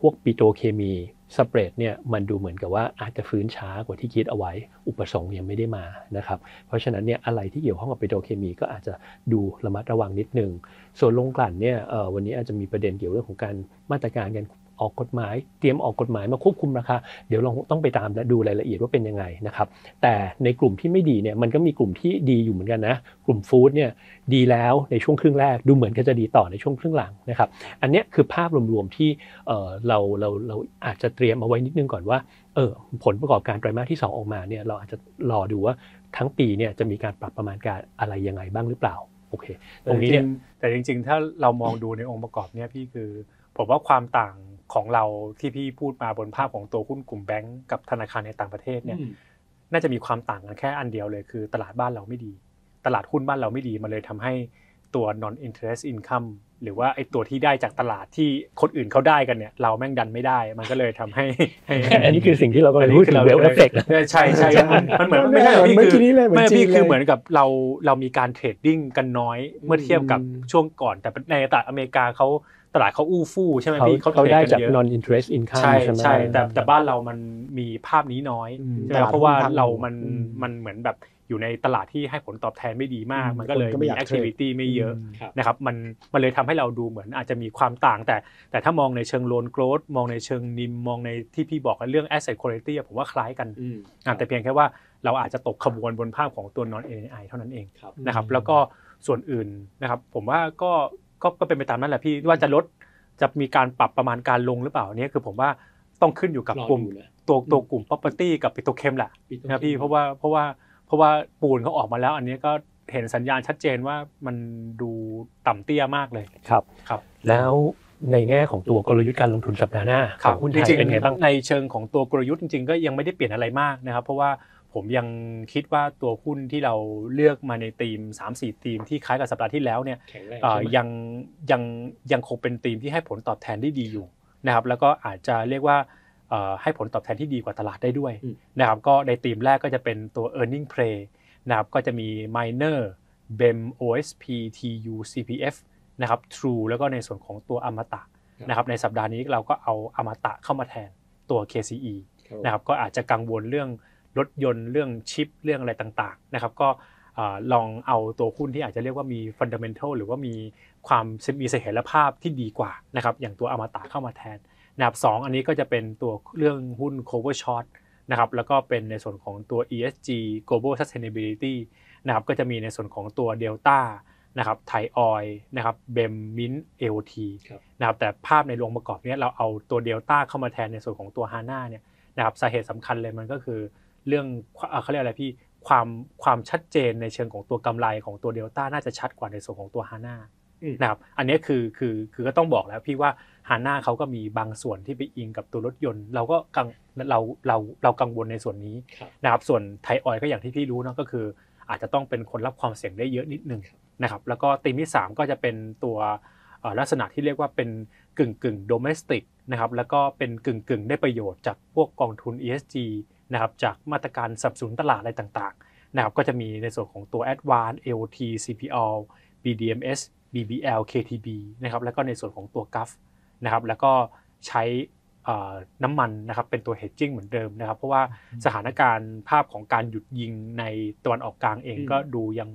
พวกปิโตเคมี spread เนี่ยมันดูเหมือนกับว่าอาจจะฟื้นช้ากว่าที่คิดเอาไว้ อุปสงค์ยังไม่ได้มานะครับ เพราะฉะนั้นเนี่ยอะไรที่เกี่ยวข้องกับปิโตเคมีก็อาจจะดูระมัดระวังนิดนึง ส่วนโรงกลั่นเนี่ยวันนี้อาจจะมีประเด็นเกี่ยวเรื่องของการมาตรการการ ออกกฎหมาย เตรียมออกกฎหมายมาควบคุมราคาเดี๋ยวเราต้องไปตามและดูรายละเอียดว่าเป็นยังไงนะครับ แต่ในกลุ่มที่ไม่ดีเนี่ยมันก็มีกลุ่มที่ดีอยู่เหมือนกันนะ กลุ่ม food เนี่ยดีแล้วในช่วงครึ่งแรกดูเหมือนก็จะดีต่อในช่วงครึ่งหลังนะครับ อันนี้คือภาพรวมๆที่เอ่อเราเราเราอาจจะเตรียมเอาไว้นิดนึงก่อนว่าเออผลประกอบการไตรมาสที่ 2 ออกมาเนี่ยเราอาจจะรอดูว่าทั้งปีเนี่ยจะมีการปรับประมาณการอะไรยังไงบ้างหรือเปล่าโอเคตรงนี้เนี่ยแต่จริงๆ ถ้าเรามองดูในองค์ประกอบเนี่ยพี่คือผมว่าความต่าง ของเราที่พี่พูดมาบนภาพของตัวหุ้นกลุ่มแบงก์กับธนาคารในต่างประเทศเนี่ยน่าจะมีความต่างกันแค่อันเดียวเลยคือตลาดบ้านเราไม่ดี ตลาดหุ้นบ้านเราไม่ดีมันเลยทำให้ตัว non interest income หรือว่าไอ้ตัวที่ได้จากตลาดที่คนอื่นเขาได้กันเนี่ยเราแม่งดันไม่ได้ มันก็เลยทำให้ให้ อันนี้คือสิ่งที่เรากำลังพูดถึง wealth effect ใช่ใช่มันมันเหมือนไม่ใช่หรอกพี่เมื่อคืกี้นี้เลยเหมือนไม่จีพี่นเลยคือเหมือนกับเราเรามีการ trading กันน้อยเมื่อเทียบกับอืมช่วงก่อนแต่ในตลาดอเมริกาเขา ตลาดเขาอู้ฟู่ใช่ไหมเขาพี่เขาเขาเทรดได้กันจากเยอะ non interest income ใช่ใช่ไหมใช่แต่แต่บ้านเรามันมีภาพนี้น้อยอืมใช่ไหมตลาดเพราะว่าหุ้นพังเรามันอืมมันเหมือนแบบอยู่ในตลาดที่ให้ผลตอบแทนไม่ดีมากอืมมันก็เลยคนก็ไม่มีอยาก activity ไม่เยอะครับนะครับมันมันเลยทำให้เราดูเหมือนอาจจะมีความต่าง แต่แต่ถ้ามองในเชิงโลนโกรดมองในเชิงนิมมองในที่พี่บอกกันเรื่อง asset quality อะผมว่าคล้ายกันอะแต่เพียงแค่ว่าเราอาจจะตกขบวนบนภาพของตัว non NAI เท่านั้นเองนะครับแล้วก็ส่วนอื่นนะครับผมว่าก็ ก็ก็เป็นไปตามนั้นแหละพี่ว่าจะลดจะมีการปรับประมาณการลงหรือเปล่าอันนี้คือผมว่าต้องขึ้นอยู่กับกลุ่มตัวตัวกลุ่ม property กับปิโตรเคมแหละนะครับพี่เพราะว่าเพราะว่าเพราะว่าปูนเขาออกมาแล้ว อันนี้ก็เห็นสัญญาณชัดเจนว่ามันดูต่ำเตี้ยมากเลยครับครับ แล้วในแง่ของตัวกลยุทธ์การลงทุนสัปดาห์หน้าของหุ้นไทยจริงเป็นไงบ้างๆในเชิงของตัวกลยุทธ์จริงๆ ก็ยังไม่ได้เปลี่ยนอะไรมากนะครับ เพราะว่า ผมยังคิดว่าตัวหุ้นที่เราเลือกมาในทีม 3-4ทีมที่คล้ายกับสัปดาห์ที่แล้วเนี่ยแข็งแรงเอ่อใช่ไหมยังยังยังคงเป็นทีมที่ให้ผลตอบแทนได้ดีอยู่นะครับแล้วก็อาจจะเรียกว่าเอ่อให้ผลตอบแทนที่ดีกว่าตลาดได้ด้วยอืมนะครับก็ในทีมแรกก็จะเป็นตัว e a r n i n g Play นะครับก็จะมี Miner BEM OSP TU CPF นะครับ True แล้วก็ในส่วนของตัวอมตะนะครับในสัปดาห์นี้เราก็เอาอมตะเข้ามาแทนตัว KCE นะครับก็อาจจะกังวลเรื่อง รถยนต์เรื่องชิปเรื่องอะไรต่างๆนะครับก็อ่าลองเอาตัวหุ้นที่อาจจะเรียกว่ามีฟันเดเมนทัลหรือว่ามีความมีเสถียรภาพที่ดีกว่านะครับอย่างตัวอมตะเข้ามาแทนนะครับสองอันนี้ก็จะเป็นตัวเรื่องหุ้น cover short นะครับแล้วก็เป็นในส่วนของตัว ESG global sustainability นะครับก็จะมีในส่วนของตัว Delta นะครับไทยออยนะครับเบมมินเอลทีครับนะครับแต่ภาพในองค์ประกอบเนี้ยเราเอาตัว Delta เข้ามาแทนในส่วนของตัว HANA เนี่ยนะครับสาเหตุสำคัญเลยมันก็คือ เรื่องเอ่อเขาเรียกอะไรพี่ความความชัดเจนในเชิงของตัวกำไรของตัว Delta น่าจะชัดกว่าในส่วนของตัว HANA อืมนะครับอันนี้คือคือคือก็ต้องบอกแล้วพี่ว่า HANA เขาก็มีบางส่วนที่ไปอิงกับตัวรถยนต์ เราก็กังเราเราเรากังวลในส่วนนี้ครับนะครับส่วนไทยออยก็อย่างที่พี่รู้เนาะก็คือ อาจจะต้องเป็นคนรับความเสี่ยงได้เยอะนิดนึงนะครับแล้วก็ตีมที่ 3 ก็จะเป็นตัวเอ่อลักษณะที่เรียกว่าเป็นกึ่งกึ่งโดเมสติกนะครับแล้วก็เป็นกึ่งกึ่งได้ประโยชน์จากพวกกองทุน ESG นะครับจากมาตรการสนับสนุนตลาดอะไรต่างๆนะครับก็จะมีในส่วนของตัว Advance AOT CPL BDMs BBL KTB นะครับแล้วก็ในส่วนของตัว GUF นะครับแล้วก็ใช้เอ่อน้ำมันนะครับเป็นตัว hedging เหมือนเดิมนะครับ เพราะว่าสถานการณ์ภาพของการหยุดยิงในตะวันออกกลางเองอืมก็ดูยัง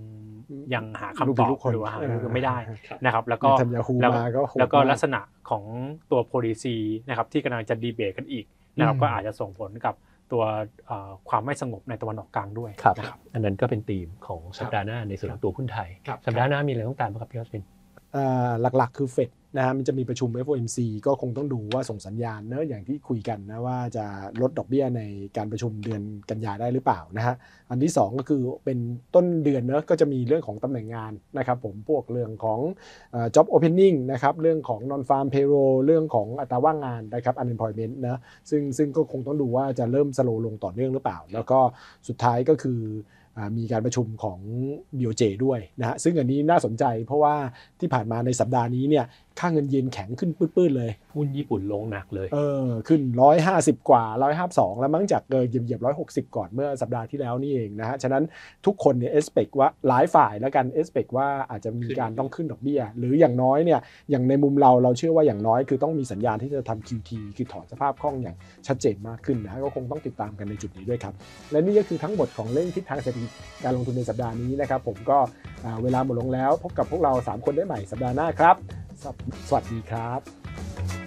ยังหาลูกคำตผิอดบลูกคนหรือว่าหาเออคือไม่ได้ครับนะครับ แล้วก็ทำยาฮูแล้วมาก็โหดแล้วก็มากลักษณะของตัว policy นะครับที่กำลังจะดีเบตกันอีกนะครับอืมก็อาจจะส่งผลกับ ตัวเอ่อความไม่สงบในตะวันออกกลางด้วยครับนะครับอันนั้นก็เป็นธีมของสัปดาห์หน้าในส่วนของตัวหุ้นไทยครับสัปดาห์หน้ามีอะไรต้องตามไหมครับพี่ออสตินอ่าหลักๆ คือเฟด นะฮะมันจะมีประชุม FOMC ก็คงต้องดูว่าส่งสัญญาณเนอะอย่างที่คุยกันนะว่าจะลดดอกเบี้ยในการประชุมเดือนกันยาได้หรือเปล่านะฮะอันที่ 2 ก็คือเป็นต้นเดือนเนอะก็จะมีเรื่องของตำแหน่งงานนะครับผมพวกเรื่องของ job opening นะครับเรื่องของ non farm payroll เรื่องของอัตราว่างงานนะครับ unemployment นะซึ่งซึ่งก็คงต้องดูว่าจะเริ่มสโลลงต่อเนื่องหรือเปล่า แล้วก็สุดท้ายก็คือมีการประชุมของ BOJ ด้วยนะฮะซึ่งอันนี้น่าสนใจเพราะว่าที่ผ่านมาในสัปดาห์นี้เนี่ย ค่าเงินเยนแข็งขึ้นปื้ดๆเลยหุ้นญี่ปุ่นลงหนักเลยเออขึ้น 150 กว่า 152 แล้วมั้งจากเกินเหยียบเหยียบ160 ก่อนเมื่อสัปดาห์ที่แล้วนี่เองนะฮะฉะนั้นทุกคนเนี่ยเอสเปกว่าหลายฝ่ายแล้วกันเอสเปกว่าอาจจะมีการต้องขึ้นดอกเบี้ย หรืออย่างน้อยเนี่ยอย่างในมุมเราเราเชื่อว่าอย่างน้อยคือต้องมีสัญญาณที่จะทำ QT คือถอนสภาพคล่องอย่างชัดเจนมากขึ้นนะฮะก็คงต้องติดตามกันในจุดนี้ด้วยครับและนี่ก็คือทั้งหมดของเรื่องทิศทางเศรษฐกิจการลงทุนในสัปดาห์นี้นะครับผมก็อ่าเวลาหมดลงแล้ว พบกับพวกเรา 3 คนได้ใหม่สัปดาห์หน้าครับสว สวัสดีครับ